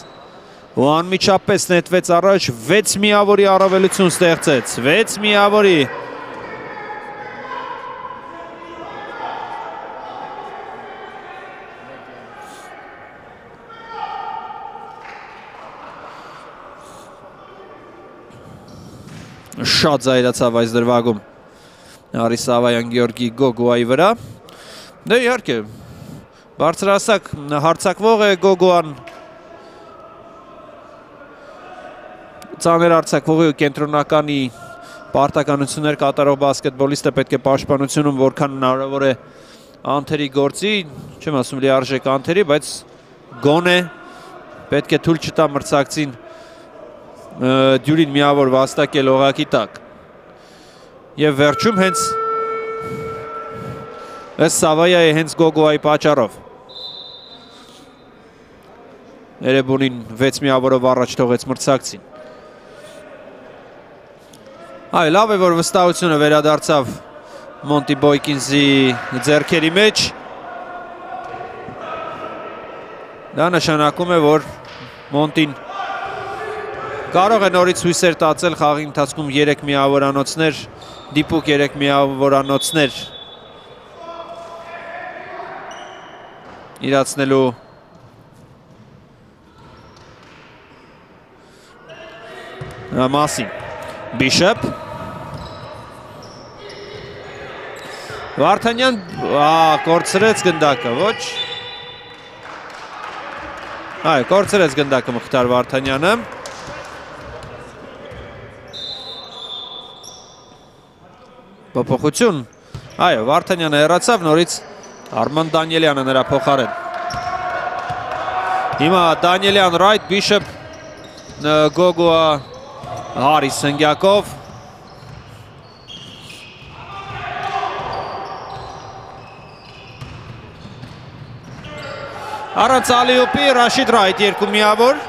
ու անմիջապես նետվեց առաջ 6 միավորի առավելություն ստեղծեց, 6 միավորի շատ զայրացավ այս դրվագում Արիս Ավայան Գյորգի Գոգոյի վրա։ Դե իհարկե Բարձրասակ հարցակվող է Գոգոան ծաներ արցակվողի ու կենտրոնականի պարտականություններ կատարող բասկետբոլիստը պետք է պաշտպանությունում որքան հնարավոր է անթերի գործի, չեմ ասում լիարժեք անթերի, բայց գոն է, պետք է թույլ չտա մրցակցին դյուրին միավոր վաստակել օղակի տակ։ Եվ վերջում հենց ըստ Սավայայի հենց Գոգոայի պատճառով Էրեբունին 6 միավորով առաջ թողեց մրցակցին։ Այ լավ է, որ վստահությունը վերադարձավ Մոնտի Բոյկինզի ձերքերի մեջ։ Դա նշանակում է, որ Մոնտին կարող է նորից հույսեր տածել խաղի ընթացքում 3 միավորանոցներ, դիպուկ 3 միավորանոցներ իրացնելու մասին։ Բիշեփ Վարդանյան կորցրեց գնդակը, ոչ։ Այ, կորցրեց գնդակը Մխտար Վարդանյանը։ Փոփոխություն։ Այո, Վարդանյանը հեռացավ, նորից Արման Դանիելյանը նրա փոխարեն։ Հիմա Դանիելյան Ռայթ Բիշոփ Գոգոա Հարիս Սնգյակով Առանց Ալիոպի Ռաշիդ Ռայթ երկու միավոր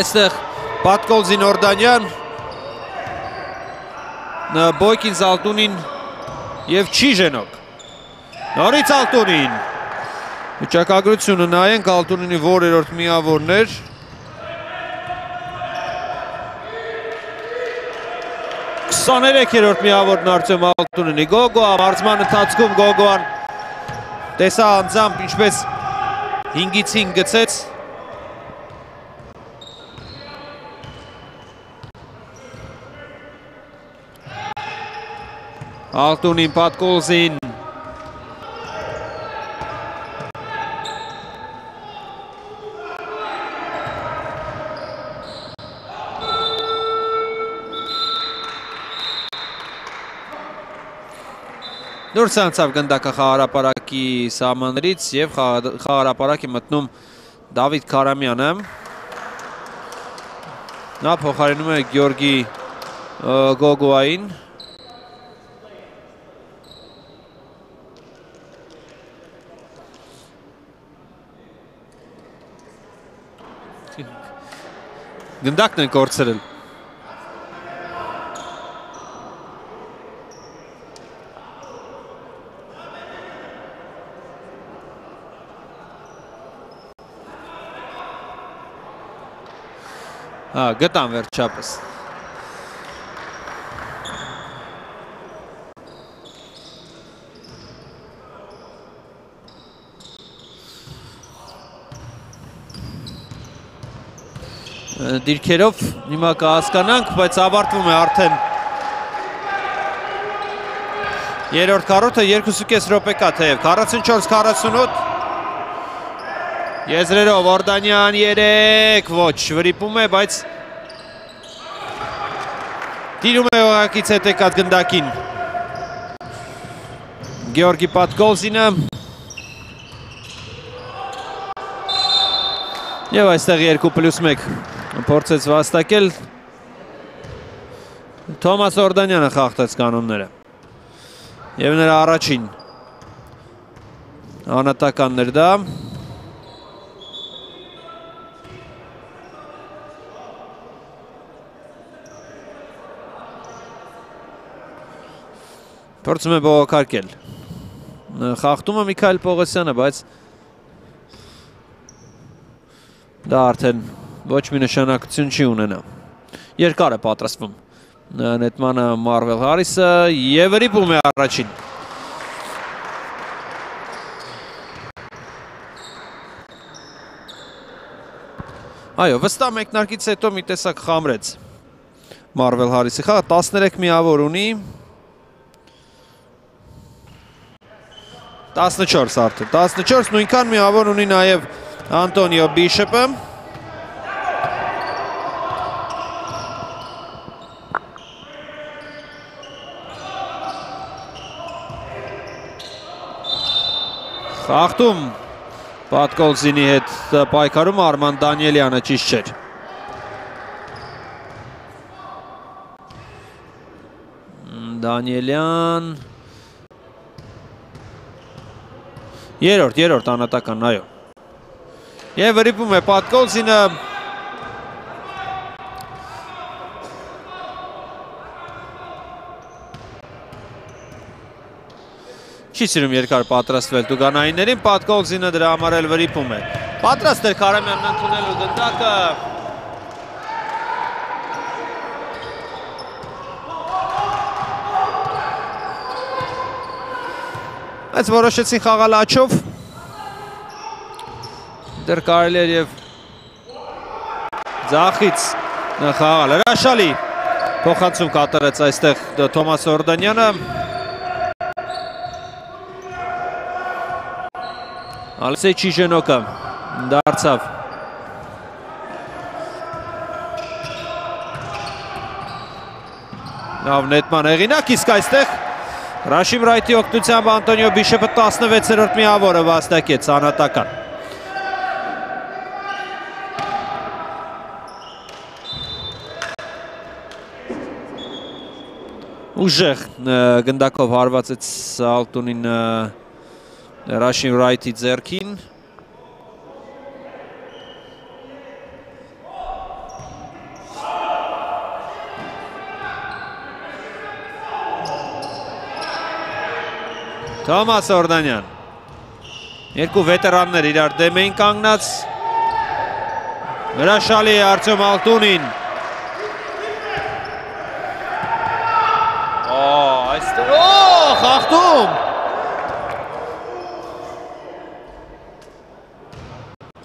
Այստեղ Պատկոլզին Օրդանյան Բոյկին Զալտունին և Չիժենոկ Նորից Ալտունին Վիճակագրությունը նայենք Ալտունինի որերորդ միավորներ 23-րդ միավորն Արտյոմ Ալտունինի Գոգոա մարզման ընթացքում Գոգոան տեսա անձամբ ինչպես 5-ից 5 գցեց Ալտունին Պատկոլզին Դուրս անցավ գնդակը խաղարապարակի սահմաններից և խաղարապարակ է մտնում Դավիթ Կարամյանը։ Նա փոխարինում է Գյորգի Գոգոային։ Գնդակն են կորցրել։ Հա, գտան վերջապես։ Դիրքերով հիմա կհասկանանք, բայց ավարտվում է արդեն երորդ կարոթը 2.5 ռոպե կա թեև. 44-48 Եզրերով Օրդանյան 3, ոչ, վրիպում է, բայց տիրում է ողակից հետ եկատ գնդակին։ Գեորգի Պատկոլզինը Եվ այստեղ 2 պլյուս 1 փորձեց վաստակել Թոմաս Օրդանյանը խաղթեց կանոնները և նրա առաջին անատականներ դա Փորձում է բողոքարկել։ Խախտում է Միքայել Պողոսյանը, բայց դա արդեն ոչ մի նշանակություն չի ունենա։ Երկար է պատրաստվում նետմանը Մարվել Հարիսը և վրիպում է առաջին։ Այո, վստահ մեկնարկից հետո մի տեսակ խամրեց Մարվել Հարիսի խաղը 13 միավոր ունի 14 արդեն, 14 նույնքան միավոր ունի նաև Անտոնիո Բիշեպը։ Խաղթում Պատկոլզինի հետ պայքարում Արման Դանիելյանը ճիշտ չէր։ Դանիելյան Երորդ, երորդ անատական, այո։ Եվ վրիպում է Պատկոլզինը չի սիրում երկար պատրաստվել տուգանայիններին, Պատկոլզինը դրա համար էլ վրիպում է։ Պատրաստ էր Կարամյանն ընդունելու գնդակը, Բայց որոշեցին խաղալ աչով։ Դեռ կարելի էր եւ ձախից խաղալ։ Հրաշալի փոխանցում կատարեց այստեղ Թոմաս Օրդանյանը։ Ալսեյ Չիժենոկը դարձավ Լավ նետման հեղինակ, իսկ այստեղ Ռաշիմ Ռայթի օգնությամբ Անտոնիո Բիշեպը 16-րդ միավորը վաստակեց անատական։ Ուժեղ գնդակով հարվածեց Ալտունին Ռաշիմ Ռայթի ձերքին։ Թոմաս Օրդանյան։ Երկու վետերաններ իրար դեմ էին կանգնած։ Հրաշալի Արտյոմ Ալտունին։ Օ, այստեղ, օ, խախտում։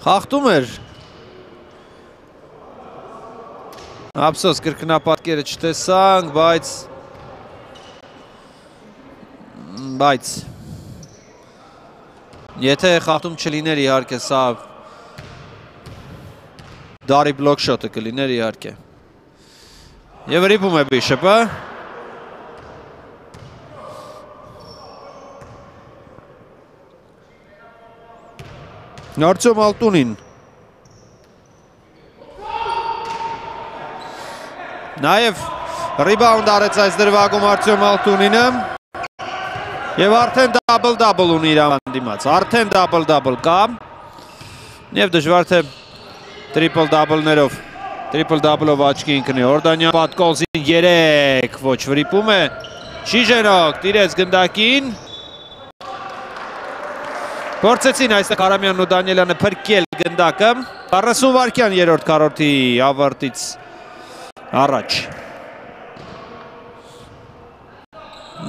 Խախտում էր։ Ափսոս կրկնապատկերը չտեսանք, բայց բայց Եթե խախտում չլիներ իհարկե սա դարի բլոկ շոտը կլիներ իհարկե։ Եվ ռիպում է Բիշեպը։ Նարցոմ Ալտունին։ Նաև ռիբաունդ արեց այս դրվագում Արտյոմ Ալտունինը։ Եվ արդեն դաբլ-դաբլ ունի իր դիմաց, արդեն դաբլ-դաբլ կա։ Եվ դժվար թե տրիպլ-դաբլներով, տրիպլ-դաբլով աչքի ինքնի։ Օրդանյան պատկոլզին 3 ոչ վրիպում է։ Շիժենոկ տիրեց գնդակին։ Փորձեցին այստեղ Արամյանն ու Դանիելյանը փրկել գնդակը։ 40 վայրկյան երրորդ քառորդի ավարտից առաջ։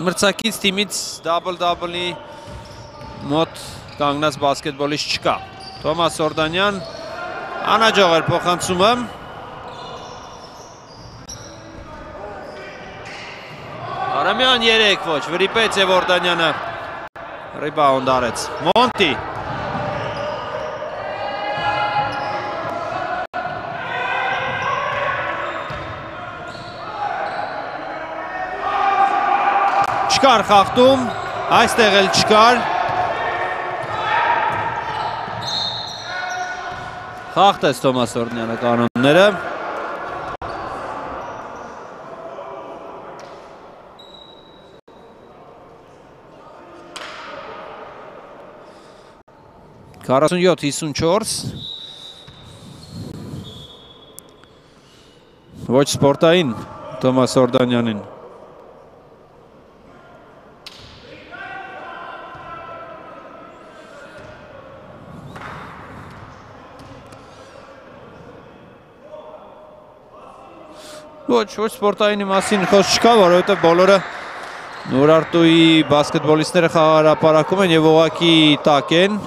մրցակից թիմից դաբլ-դաբլի մոտ կանգնած բասկետբոլիստ չկա։ Թոմաս Օրդանյան անաջող էր փոխանցումը։ Արամյան 3 ոչ, վրիպեց եւ Օրդանյանը ռիբաունդ արեց։ Մոնտի չկար խախտում, այստեղ էլ չկար։ Խախտեց Թոմաս Օրդնյանը կանոնները։ Կարասուն 7-54 Ոչ սպորտային Թոմաս Օրդանյանին Ոչ, ոչ սպորտայինի մասին խոսք չկա, որովհետև բոլորը Նուրարտուի բասկետբոլիստները խաղարապարակում են եւ ուղակի տակ են։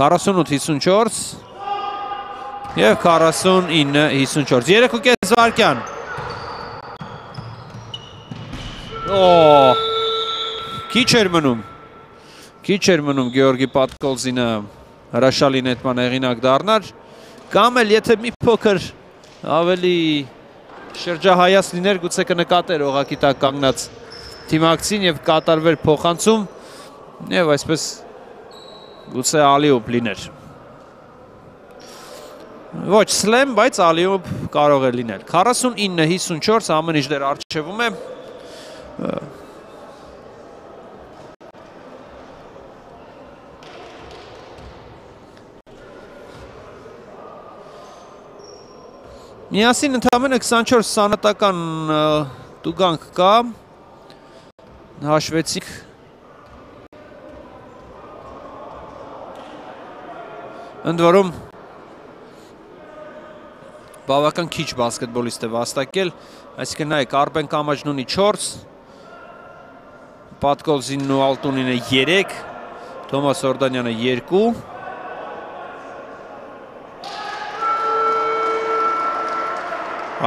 Կարասունութ 54 և 49-54 երեկ ու կեզ վարկյան Ո, քիչ էր մնում քիչ էր մնում գեորգի պատկոլզինը հրաշալի նետման հեղինակ դառնար, կամ էլ եթե մի փոքր ավելի շրջահայաց լիներ, գուցե կնկատեր օղակի տակ կանգնած թիմակցին եւ կատարվեր փոխանցում եւ այսպես գուցե ալիոպ լիներ։ Ոչ սլեմ, բայց ալիոպ կարող է լինել։ 49-54 ամեն ինչ դեր արժևում է Միասին ընդամենը 24 սանատական տուգանք կա, հաշվեցիք ընդվորում բավական քիչ բասկետբոլիստ է վաստակել, այսինքն նայեք Արբեն Կամաջն ունի 4, Պատկոլզինն ու Ալտունինը 3, Թոմաս Օրդանյանը 2,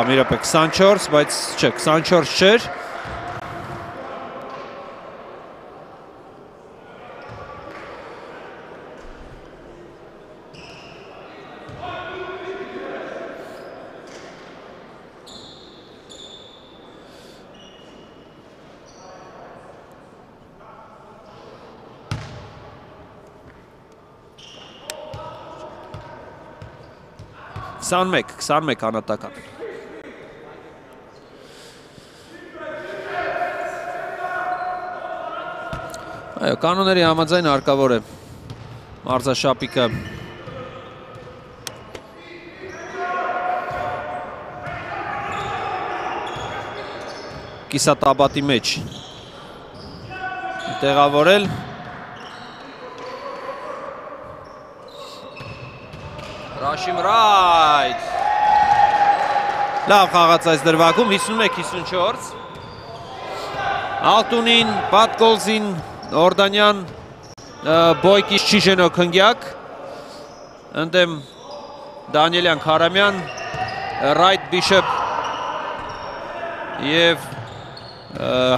Ամիրապե 24, բայց չէ, 24 չէր։ 21, 21 անատական։ Այո, կանոնների համաձայն հարկավոր է մարզաշապիկը կիսատաբատի մեջ տեղավորել Ռաշիմ Ռայթ Լավ խաղաց այս դրվագում 51-54 Ալտունին, Պատկոլզին, Օրդանյան, Բոյկիս Չիժենո քնգյակ ընդեմ Դանիելյան Քարամյան, Ռայթ Բիշոպ եւ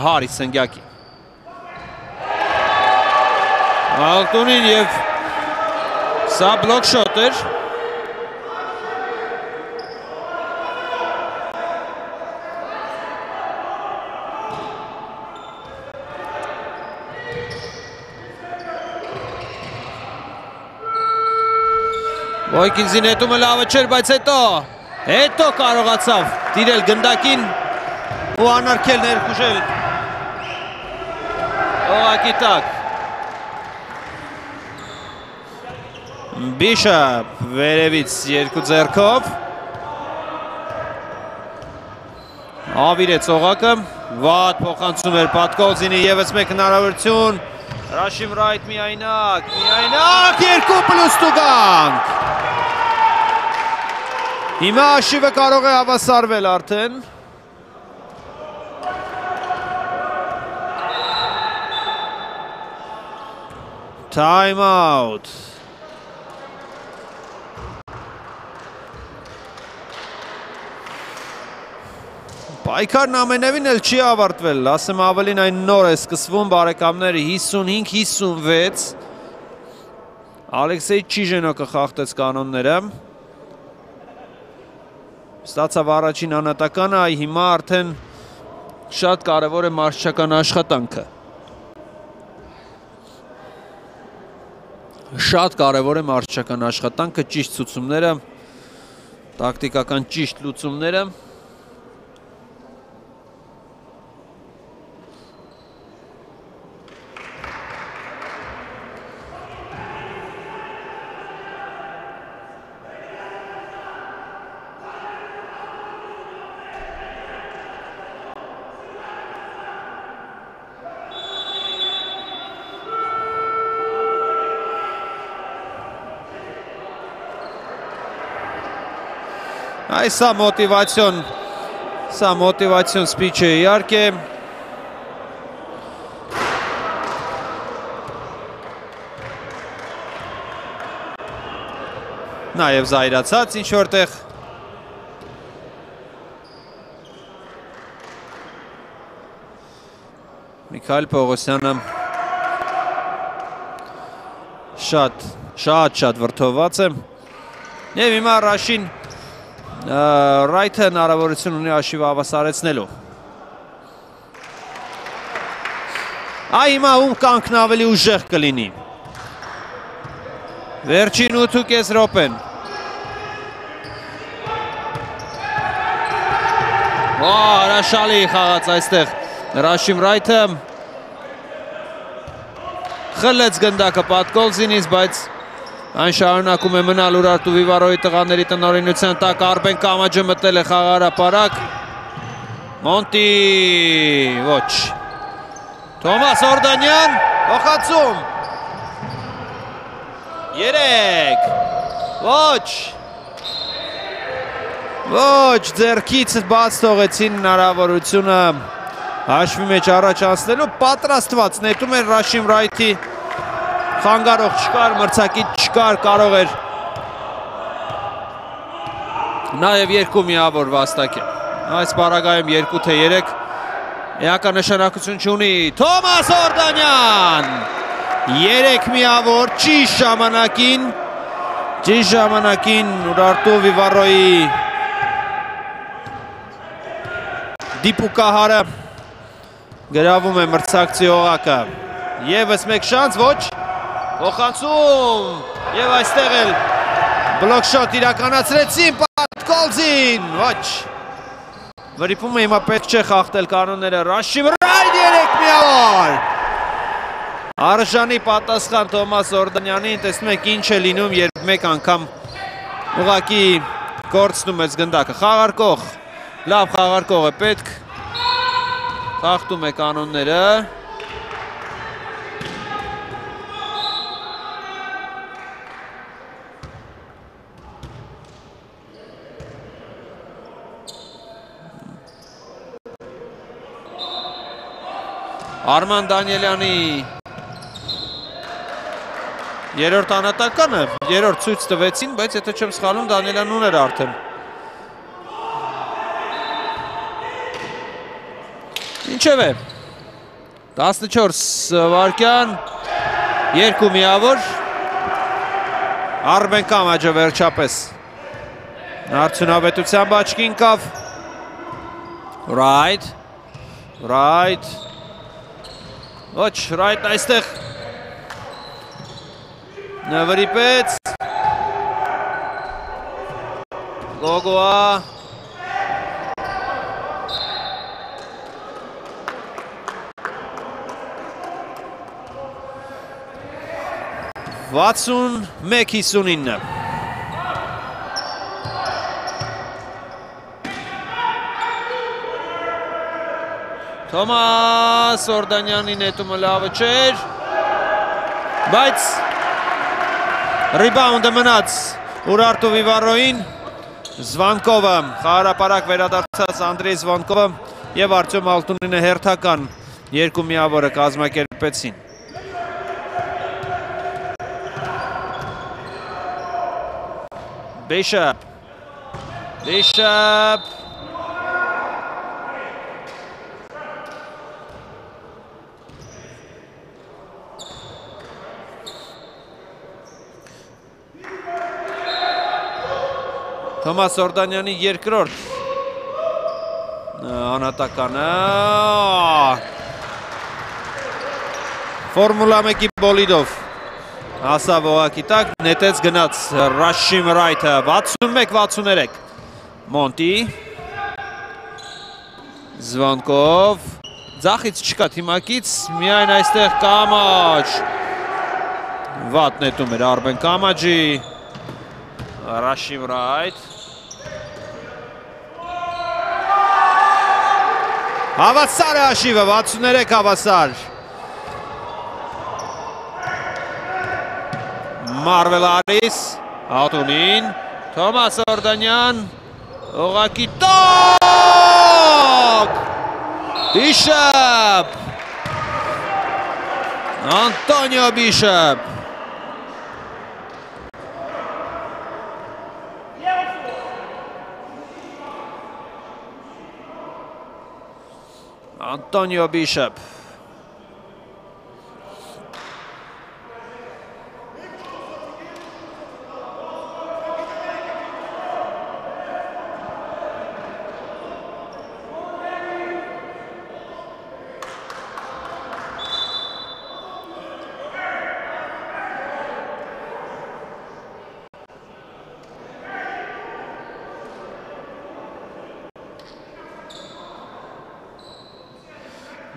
Հարիս Սնգյակի։ Ալտունին եւ սա բլոկ շոտ էր։ Ոյկինզին հետումը լավը չէր, բայց հետո հետո կարողացավ տիրել գնդակին ու անարգել ներքուշել օղակի տակ Բիշապ վերևից երկու ձերքով ավիրեց օղակը վատ փոխանցում էր պատկոզինի եվս մեկ հնարավորություն Ռաշիմ Ռայթ միայնակ, միայնակ, երկու պլուս տուգանք Հիմա աշիվը կարող է հավասարվել արդեն Time out. Պայքարն ամենևին էլ չի ավարտվել, ասեմ ավելին այն նոր է սկսվում բարեկամները 55-56 Ալեքսեյ Չիժենոկը խաղթեց կանոնները ստացավ առաջին անատականը, այ հիմա արդեն շատ կարևոր է մարշչական աշխատանքը շատ կարևոր է մարշչական աշխատանքը, ճիշտ ցուցումները, տակտիկական ճիշտ լուծումները Այս սա մոտիվացիոն սա մոտիվացիոն սպիչ է իհարկե Նաև զայրացած ինչ որտեղ Միքայել Պողոսյանը շատ շատ շատ վրթոված է Եվ հիմա Ռաշին Ռայթը հնարավորություն ունի աշիվը ավասարեցնելու։ Այ հիմա ում կանքն ավելի ուժեղ կլինի։ Վերջին 8 ու կես րոպեն։ Ո, հրաշալի խաղաց այստեղ Ռաշիմ Ռայթը խլեց գնդակը պատկոլզինից, բայց Այն շարունակում է մնալ Ուրարտու Վիվարոյի տղաների տնօրինության տակ Արբեն Կամաջը մտել է խաղարապարակ։ Մոնտի, ոչ։ Թոմաս Օրդանյան, փոխացում։ 3 Ոչ։ Ոչ, ձերքից բաց թողեցին հնարավորությունը հաշվի մեջ առաջ անցնելու պատրաստված նետում էր Ռաշիմ Ռայթի խանգարող չկար, մրցակից չկար, կարող էր. Նաև երկու միավոր վաստակ է։ Այս պարագայում երկու թե երեկ էական նշանակություն չունի Թոմաս Օրդանյան երեկ միավոր ճիշտ ժամանակին ճիշտ ժամանակին Ուրարտու Վիվարոյի դիպուկահարը գրավում է մրցակցի օղակը Եվս մեկ շանց, ոչ Փոխանցում եւ այստեղ էլ բլոկ շոտ իրականացրեցին Բալզին, ոչ։ Վրիպում է հիմա պետք չէ խախտել կանոնները Ռաշիվ Ռայդ 3 միավոր։ Արժանի պատասխան Թոմաս Օրդանյանին, տեսնում եք ինչ է լինում, երբ մեկ անգամ ուղակի կորցնում ես գնդակը։ Խաղարկող, լավ խաղարկող է պետք։ Խախտում է կանոնները։ Արման Դանիելյանի երորդ անատականը, երորդ ցույց տվեցին, բայց եթե չեմ սխալում Դանիելյանն ուներ արդեն։ Ինչևէ 14 վարկյան, երկու միավոր, Արմեն Կամաջը վերջապես արդյունավետությամբ աչքին կավ, Right, right, Ոչ, Ռայթն այստեղ նվրիպեց։ Գոգոա։ Վացուն մեկ հիսունինը։ Թոմաս Օրդանյանի նետումը լավը չէր, բայց ռիբաունդը մնաց Ուրարտու Վիվարոին, Զվանկովը, խաղարապարակ վերադարձած Անդրեյ Զվանկովը և Արտյոմ Ալտունինը հերթական երկու միավորը կազմակերպեցին։ Bishop, Bishop, Թոմաս Օրդանյանի երկրորդ անատականը Ֆորմուլա 1-ի բոլիդով հասավ ողակի տակ, նետեց գնաց Ռաշիմ Ռայթը 61-63 Մոնտի Զվանկով ձախից չկա թիմակից, միայն այստեղ կամաչ վատ նետում էր Արբեն Կամաջի Ռաշիմ Ռայթ Հավասար է աշիվը, 63 հավասար։ Մարվել Արիս, Ատունին, Թոմաս Օրդանյան, ուղակի տոկ, Բիշապ, Անտոնիո Բիշապ, Antonio Bishop.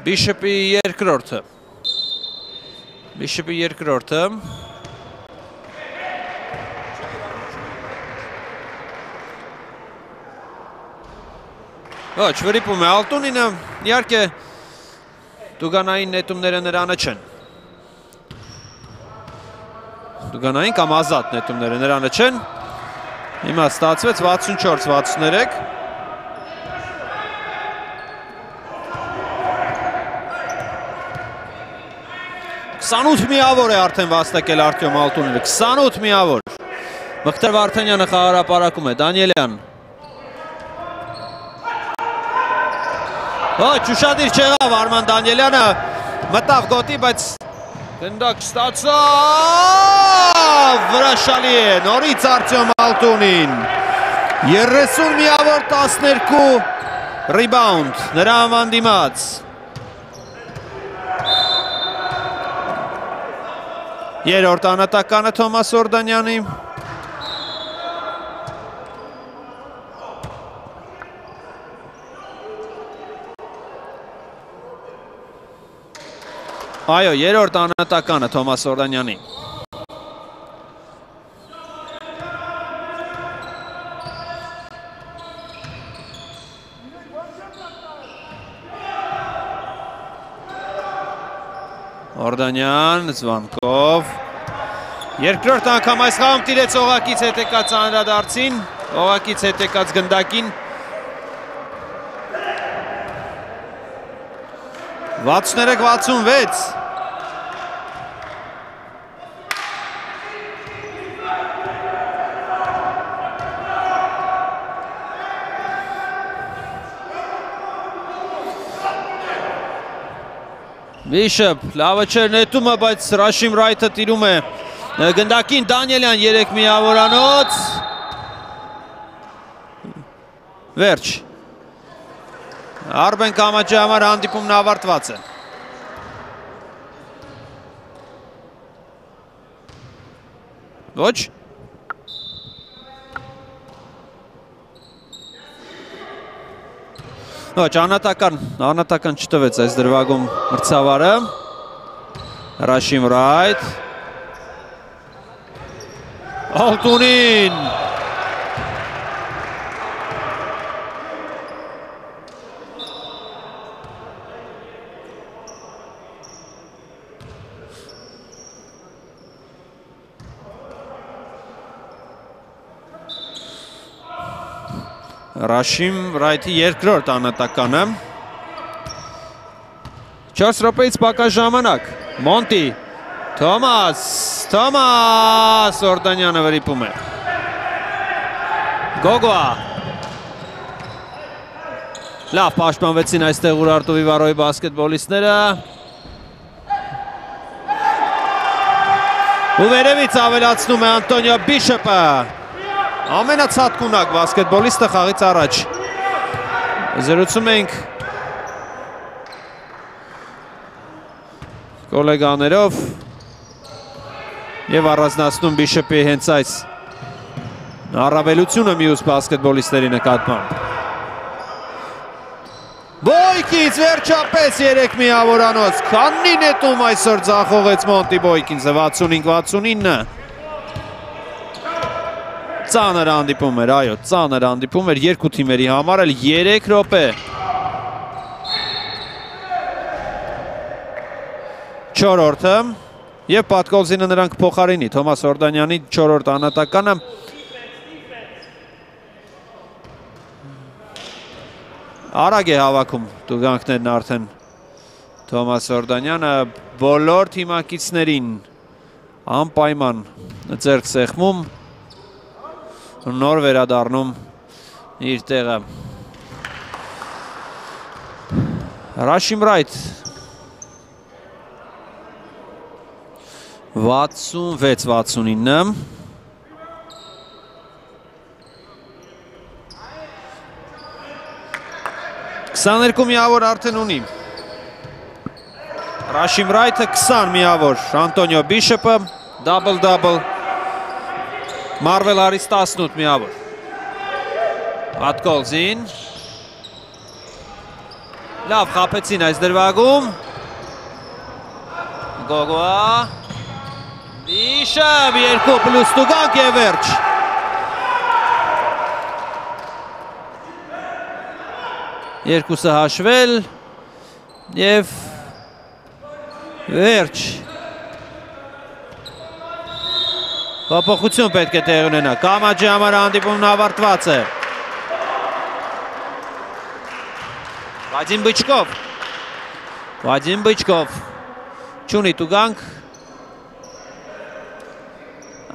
Bishop-ի երկրորդը։ Bishop-ի երկրորդը։ Ոչ, վրիպում է Ալտունինը, իհարկե դուգանային նետումները նրանը չեն։ Դուգանային կամ ազատ նետումները նրանը չեն։ Հիմա ստացվեց 64-63 28 միավոր է արդեն վաստակել Արտյոմ Ալտունինը, 28 միավոր։ Մղտեր Վարդանյանը խաղարապարակում է, Դանիելյան։ Ոչ, ուշադիր չեղավ Արման Դանիելյանը, մտավ գոտի, բայց գնդակ ստացավ, վրաշալի է, նորից Արտյոմ Ալտունին, 30 միավոր 12 ռիբաունդ, նրա անվան դիմաց։ Երորդ անատականը թոմաս օրդանյանի։ Այո, երորդ անատականը թոմաս օրդանյանի։ Օրդանյան, Զվանկով։ Երկրորդ անգամ այս խաղում տիրեց օղակից հետեկած անհրադարձին, օղակից հետեկած գնդակին։ 63-66 Վիշըպ, լավը չեր նետումը, բայց Ռաշիմ Ռայթը տիրում է գնդակին Դանիելյան երեք միավորանոց։ Վերջ։ Արբեն կամաճի համար հանդիպումն ավարտված է։ Ոչ։ Ոչ, անատական, անատական չտվեց այս դրվագում մրցավարը։ Ռաշիմ Ռայթ։ Ալտունին։ Ռաշիմ Ռայթի երկրորդ անատականը։ 4 րոպեից պակաս ժամանակ։ Մոնտի, Թոմաս, Թոմաս Օրդանյանը վրիպում է։ Գոգոա։ Լավ պաշտպանվեցին այստեղ Ուրարտու Վիվարոյի բասկետբոլիստները։ Ու վերևից ավելացնում է Անտոնիո Բիշոպը ամենացատկունակ բասկետբոլիստը խաղից առաջ։ Զրուցում ենք կոլեգաներով եւ առանձնացնում Բիշոպի հենց այս առավելությունը մյուս բասկետբոլիստերի նկատմամբ։ Բոյկինց վերջապես 3 միավորանոց։ Քանի նետում այսօր ձախողեց Մոնտի Բոյկինցը 65-69 ծանր հանդիպում էր, այո, ծանր հանդիպում էր երկու թիմերի համար էլ 3 րոպե։ Չորրորդը եւ Պատկովզինը նրանք փոխարինի Թոմաս Օրդանյանի 4-րդ անատականը Արագ է հավաքում դուգանքներն արդեն Թոմաս Օրդանյանը բոլոր թիմակիցներին անպայման ձերք սեղմում նոր վերադառնում իր տեղը։ Ռաշիմ Ռայթ 66-69 22 միավոր արդեն ունի։ Ռաշիմ Ռայթը 20 միավոր, Անտոնիո Բիշոպը դաբլ-դաբլ Մարվել Արիս 18 միավոր։ Պատկոլզին։ Լավ խապեցին այս դրվագում։ Գոգոա։ Բիշապ երկու պլուս տուգանք է վերջ։ Երկուսը հաշվել և վերջ։ Փոփոխություն պետք է տեղ ունենա։ Կամաջի համար հանդիպումն ավարտված է։ Վադիմ Բիչկով։ Վադիմ Բիչկով։ Չունի տուգանք։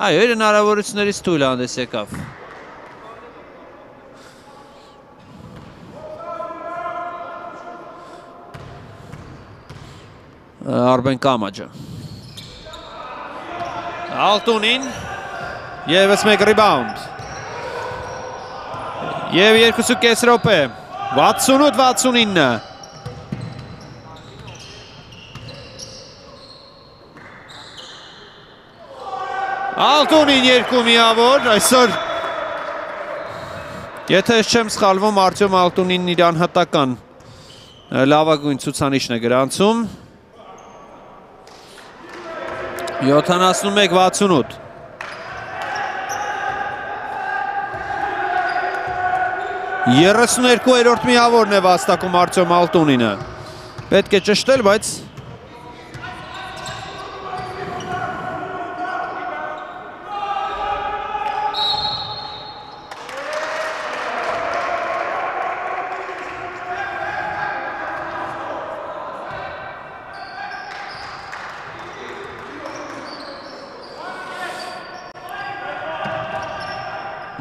Այո, իր հնարավորություններից թույլ հանդես եկավ։ Արբեն Կամաջը։ Ալտունին Եվս մեկ ռիբաունդ Եվ երկուսու կես ռոպե 68-69 Ալտունին երկու միավոր այսօր Եթե ես չեմ սխալվում Արտյոմ Ալտունին իր անհատական լավագույն ցուցանիշն է գրանցում 71-68 32-րդ միավորն է վաստակում Արտյոմ Ալտունինը։ Պետք է ճշտել, բայց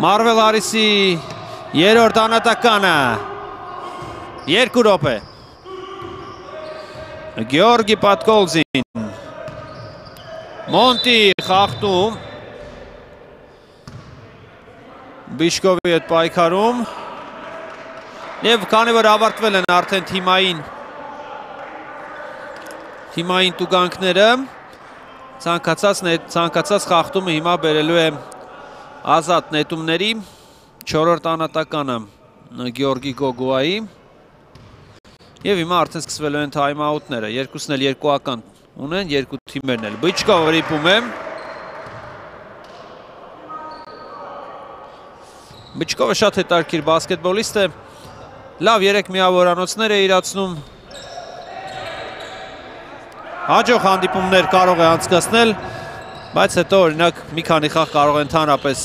Մարվել Արիսի երորդ անատականը, երկու ռոպ է, Գյորգի Պատկոլզին, Մոնտի խաղթում, Բիշկովի հետ պայքարում, և կանի վր ավարտվել են արդեն թիմային, թիմային տուգանքները, ծանկացած խաղթումը հիմա բերելու է ազատ նետումների չորորդ անատականը Գյորգի Գոգուայի և հիմա արդեն սկսվելու են թայմաուտները, երկուսն էլ երկուական ունեն, երկու թիմերն էլ, բիչկով վրիպում է, Բիչկովը շատ հետարկիր բասկետբոլիստ է, լավ երեկ միավորանոցներ է իրացնում, հաջող հանդիպումներ կարող է անցկացնել, բայց հետո օրինակ մի քանի խաղ կարող են թանրապես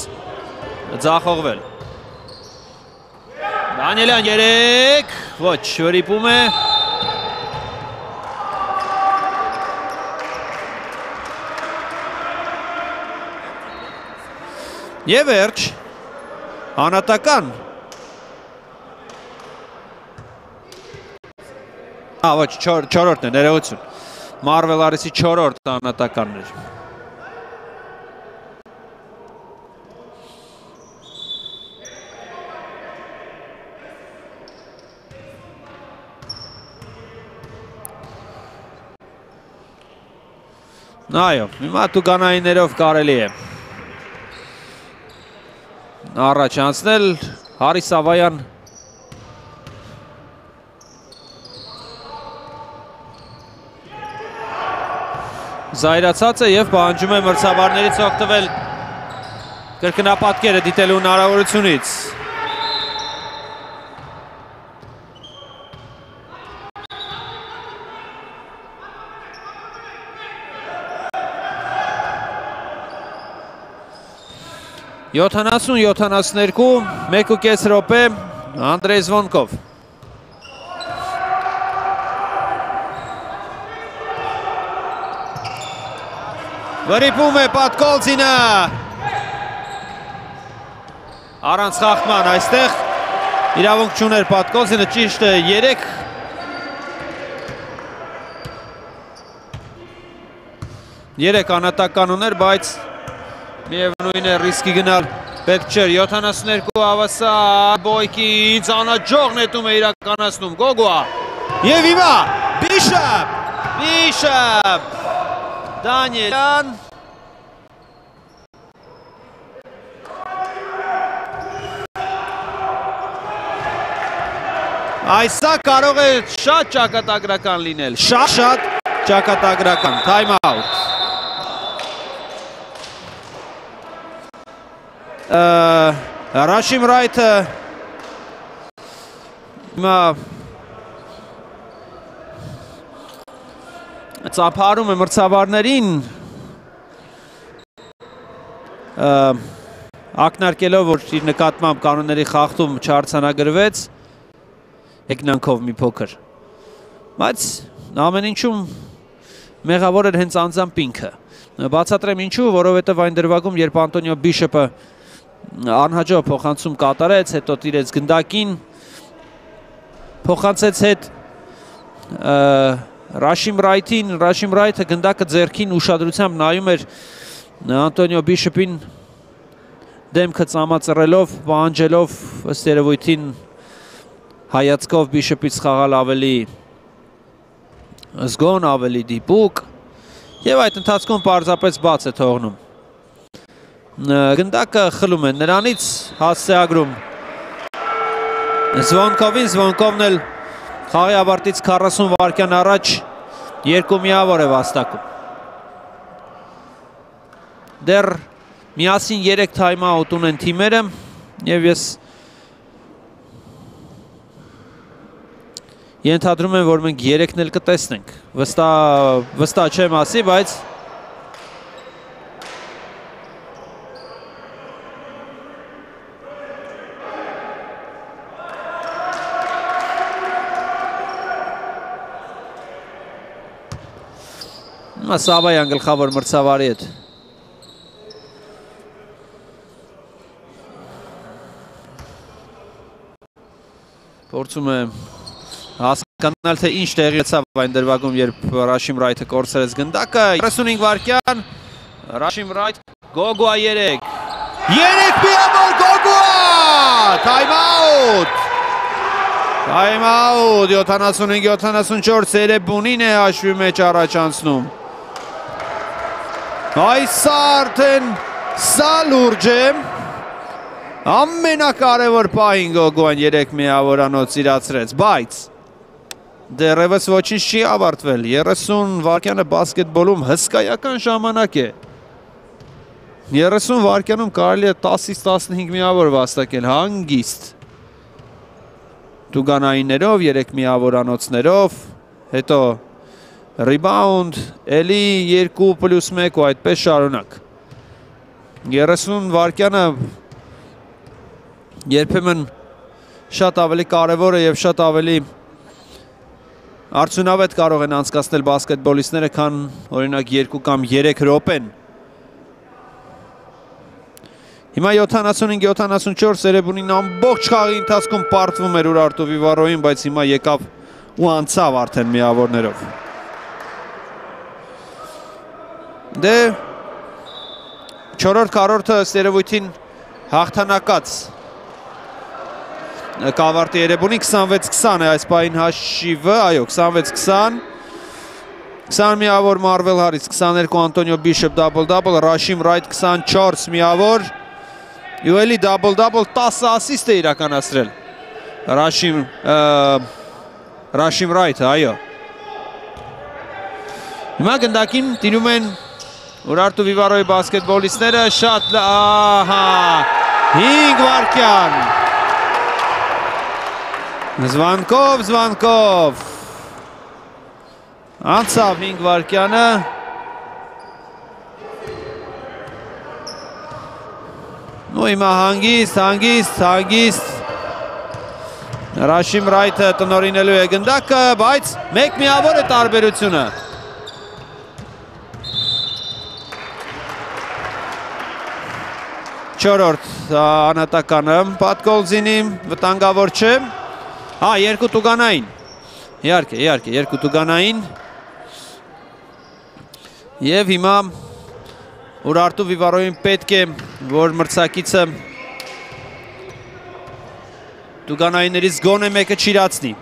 ձախողվել։ Դանիելյան 3, ոչ, վրիպում է։ Եվ վերջ, անատական։ Ա, ոչ, չորորդն է, ներողություն։ Մարվել Արիսի չորորդ անատականներ։ Այո, հիմա տուգանայիներով կարելի է առաջ անցնել, Հարի Սավայան զայրացած է և բանջում է մրցավարներից ոգտվել կրկնապատկերը դիտելու հնարավորությունից։ Յոթանասուն, յոթանասներկու, մեկ ու կես ռոպե, Անդրեյ Զվոնկով։ Վրիպում է պատկոլցինը, առանց խաղթման այստեղ, իրավունք չուներ պատկոլցինը, ճիշտ է երեկ, երեկ անատական ուներ, բայց Միևնույն է ռիսկի գնալ պետք չէր 72 ավասա բոյքից անաջող նետում է իրականացնում գոգուա և հիմա բիշապ բիշապ դանիելյան Այսա կարող է շատ ճակատագրական լինել, շատ շատ ճակատագրական, time out Ռաշիմ Ռայթը հիմա ծափարում է մրցավարներին ակնարկելով, որ իր նկատմամբ կանոնների խախտում չարցանագրվեց եկնանքով մի փոքր։ Բայց ամեն ինչում մեղավոր էր հենց անձամբ ինքը։ Բացատրեմ ինչու, որովհետև այն դրվագում, երբ Անտոնիո Բիշոպը անհաջող փոխանցում կատարեց, հետո տիրեց գնդակին, փոխանցեց հետ Ռաշիմ Ռայթին, Ռաշիմ Ռայթը գնդակը ձերքին ուշադրությամբ նայում էր Անտոնիո Բիշոպին դեմքը ծամածռելով, պահանջելով ըստ երևույթին հայացքով Բիշոպից խաղալ ավելի զգոն, ավելի դիպուկ եւ այդ ընթացքում պարզապես բաց է թողնում գնդակը խլում են նրանից հասցեագրում Զվոնկովին, Զվոնկովն էլ խաղի ավարտից 40 վարկյան առաջ երկու միավոր է վաստակում։ դեռ միասին 3 թայմ-աուտ ունեն թիմերը եւ ես Ենթադրում եմ, որ մենք 3-ն էլ կտեսնենք։ Վստահ վստահ չեմ ասի, բայց Սավայան գլխավոր մրցավարի հետ փորձում է հասկանալ թե ինչ տեղի ունեցավ այն դրվագում, երբ Ռաշիմ Ռայթը կորցրեց գնդակը։ 35 վայրկյան Ռաշիմ Ռայթ Գոգուա 3 3 միավոր Գոգուա Time out Time out 75-74 Սերեբունին է հաշվի մեջ առաջանցնում Այս արդեն սա լուրջ է ամենակարևոր պահին Գոգուան 3 միավորանոց իրացրեց, բայց դեռևս ոչինչ չի ավարտվել։ 30 վարկյանը բասկետբոլում հսկայական ժամանակ է։ 30 վարկյանում կարելի է 10-ից 15 միավոր վաստակել հանգիստ։ Տուգանայիններով, 3 միավորանոցներով, հետո rebound, էլի 2 պլյուս 1 ու այդպես շարունակ։ 30 վարկյանը երբեմն շատ ավելի կարևոր է եւ շատ ավելի Արդյունավետ կարող են անցկացնել բասկետբոլիստները, քան օրինակ 2 կամ 3 րոպեն։ Հիմա 75-74 Սերեբունին ամբողջ խաղի ընթացքում պարտվում էր Ուրարտու Վիվարոյին, բայց հիմա եկավ ու անցավ արդեն միավորներով։ Դե 4-րդ քառորդը Սերևույթին հաղթանակած կավարտի Երևունի 26-20 է այս պահին հաշիվը, այո 26-20 20 միավոր Մարվել Հարից, 22 Անտոնիո Բիշեփ դաբլ-դաբլ, Ռաշիմ Ռայթ 24 միավոր ու էլի դաբլ-դաբլ 10 ասիստ է իրականացրել Ռաշիմ Ռաշիմ Ռայթը, այո Հիմա գնդակին տինում են Ուրարտու Վիվարոյի բասկետբոլիստները շատ, ահա, 5 վարկյան Զվանկով, զվանկով Անցավ 5 վարկյանը Ու հիմա հանգիստ, հանգիստ, հանգիստ Ռաշիմ Ռայթը տնորինելու է գնդակը, բայց մեկ միավոր է տարբերությունը Չորորդ անհատականը պատկոլձինի վտանգավոր չէ Հա, երկու տուգանային։ Իհարկե, իհարկե, երկու տուգանային։ Եվ հիմա Ուրարտու Վիվարոյին պետք է, որ մրցակիցը տուգանայիններից գոնե մեկը չիրացնի։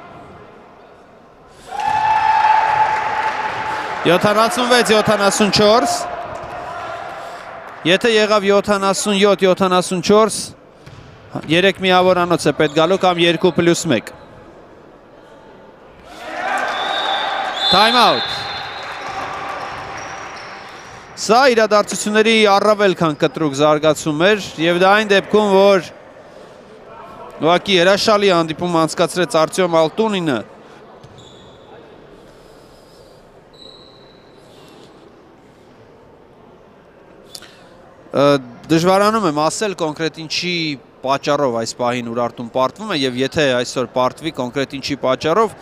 76-74 Եթե եղավ 77-74 3 միավորանոց է պետք գալու կամ 2 պլյուս 1 Time out։ Սա իրադարձությունների առավել քան կտրուկ զարգացում էր եւ դա այն դեպքում, որ ուղղակի հրաշալի հանդիպում անցկացրեց Արտյոմ Ալտունինը Դժվարանում եմ ասել կոնկրետ ինչի պատճառով այս պահին Ուրարտուն պարտվում է եւ եթե այսօր պարտվի կոնկրետ ինչի պատճառով,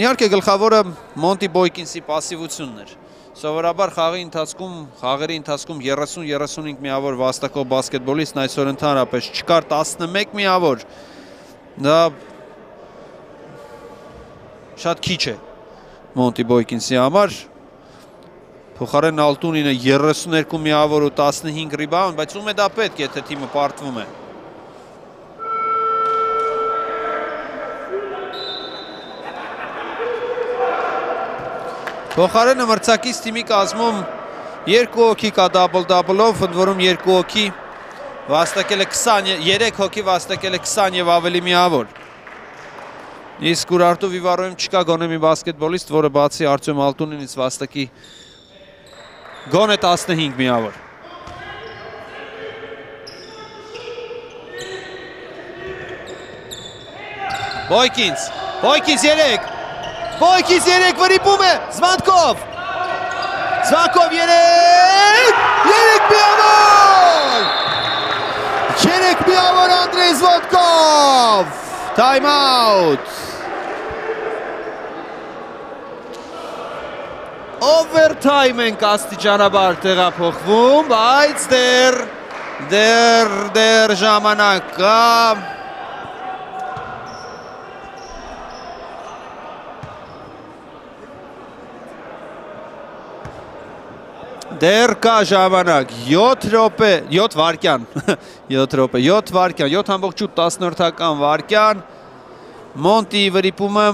իհարկե գլխավորը Մոնտի Բոյկինսի пассивությունն էր։ Սովորաբար խաղի ընթացքում, խաղերի ընթացքում 30-35 միավոր վաստակով բասկետբոլիստ այսօր ընդհանրապես չկար 11 միավոր։ Դա շատ քիչ է Մոնտի Բոյկինսի համար Փոխարեն Ալտունինը 32 միավոր ու 15 ռիբաունդ, բայց ում է դա պետք, եթե թիմը պարտվում է։ Փոխարենը մրցակից թիմի կազմում երկու հոգի կա դաբլ-դաբլով, ընդ որում երկու հոգի վաստակել է 20, 3 հոգի վաստակել է 20 եւ ավելի միավոր։ Իսկ Ուրարտու Վիվարոյում չկա գոնե մի բասկետբոլիստ, որը բացի Արտյոմ Ալտունինից վաստակի գոնե 15 միավոր։ Բոյքինս, Բոյքինս 3, Բոյքինս 3 վրիպում է Զվանքով, Զվանքով 3, 3 միավոր, 3 միավոր անդրեզ Զվանքով, տայմ աուտ, overtime ենք աստիճանաբար տեղափոխվում, բայց դեռ դեռ դեռ ժամանակ կա Դեռ կա ժամանակ 7 րոպե, 7 վարկյան, 7 րոպե, 7 վարկյան, 7.8 վարկյան։ Մոնտի վրիպումը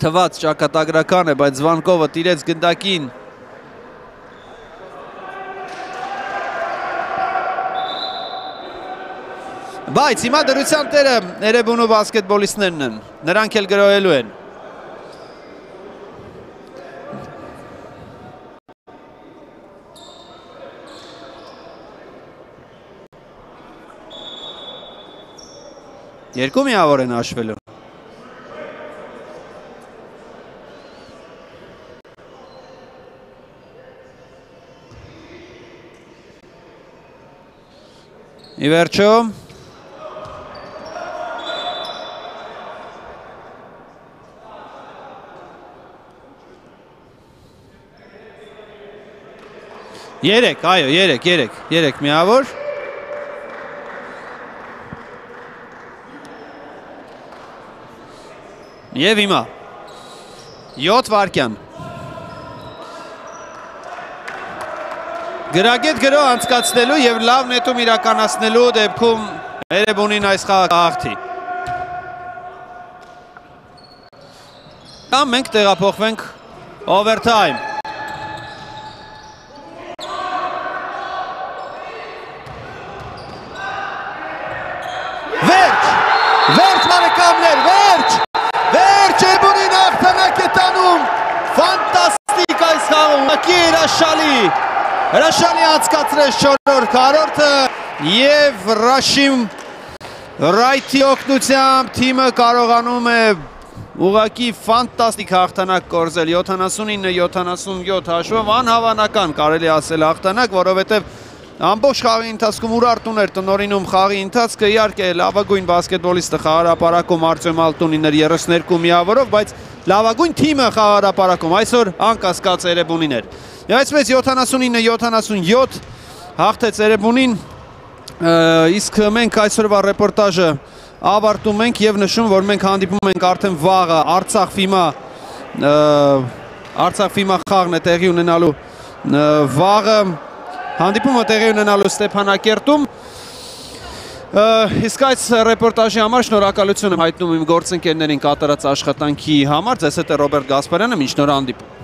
թված ճակատագրական է, բայց Զվանկովը տիրեց գնդակին։ Բայց հիմա դրության տերը Էրեբունու բասկետբոլիստներն են, նրանք էլ գրոհելու են։ Երկու միավոր են հաշվելու։ Ի վերջո Երեք, այո, երեք, երեք, երեք միավոր։ Եվ հիմա 7 վարկյան։ Գրագետ գրո անցկացնելու եւ լավ նետում իրականացնելու դեպքում Էրեբունին այս խաղաղթի։ Կամ մենք տեղափոխվենք overtime։ Վերջ! Վերջ մանեկամներ, վերջ! Վերջ Էրեբունին աղթանակ է տանում։ Ֆանտաստիկ այս խաղը, ուղղակի հրաշալի։ Հրաշալի անցկացրեց 4-րդ քառորդը եւ Ռաշիմ Ռայթի օգնությամբ թիմը կարողանում է ուղակի ֆանտաստիկ հաղթանակ կորզել 79-77 հաշվով անհավանական կարելի ասել հաղթանակ, որովհետև ամբողջ խաղի ընթացքում ուրարտուն էր տնորինում խաղի ընթացքը իհարկե լավագույն բասկետբոլիստը խաղարապարակում Արտյոմ Ալտունին էր 32 միավորով, բայց լավագույն թիմը խաղարապարակում այսօր անկասկած Էրեբունին էր։ Այսպես 79-77 հաղթեց Էրեբունին, իսկ մենք այսօրվա ռեպորտաժը ավարտում ենք եւ նշում, որ մենք հանդիպում ենք արդեն վաղը Արցախ ֆիմա Արցախ ֆիմա խաղն է տեղի ունենալու վաղը հանդիպումը տեղի ունենալու Ստեփանակերտում Իսկ այս ռեպորտաժի համար շնորհակալություն եմ հայտնում իմ գործընկերներին կատարած աշխատանքի համար։ Ձեզ հետ է Ռոբերտ Գասպարյանը, մինչ նոր հանդիպում։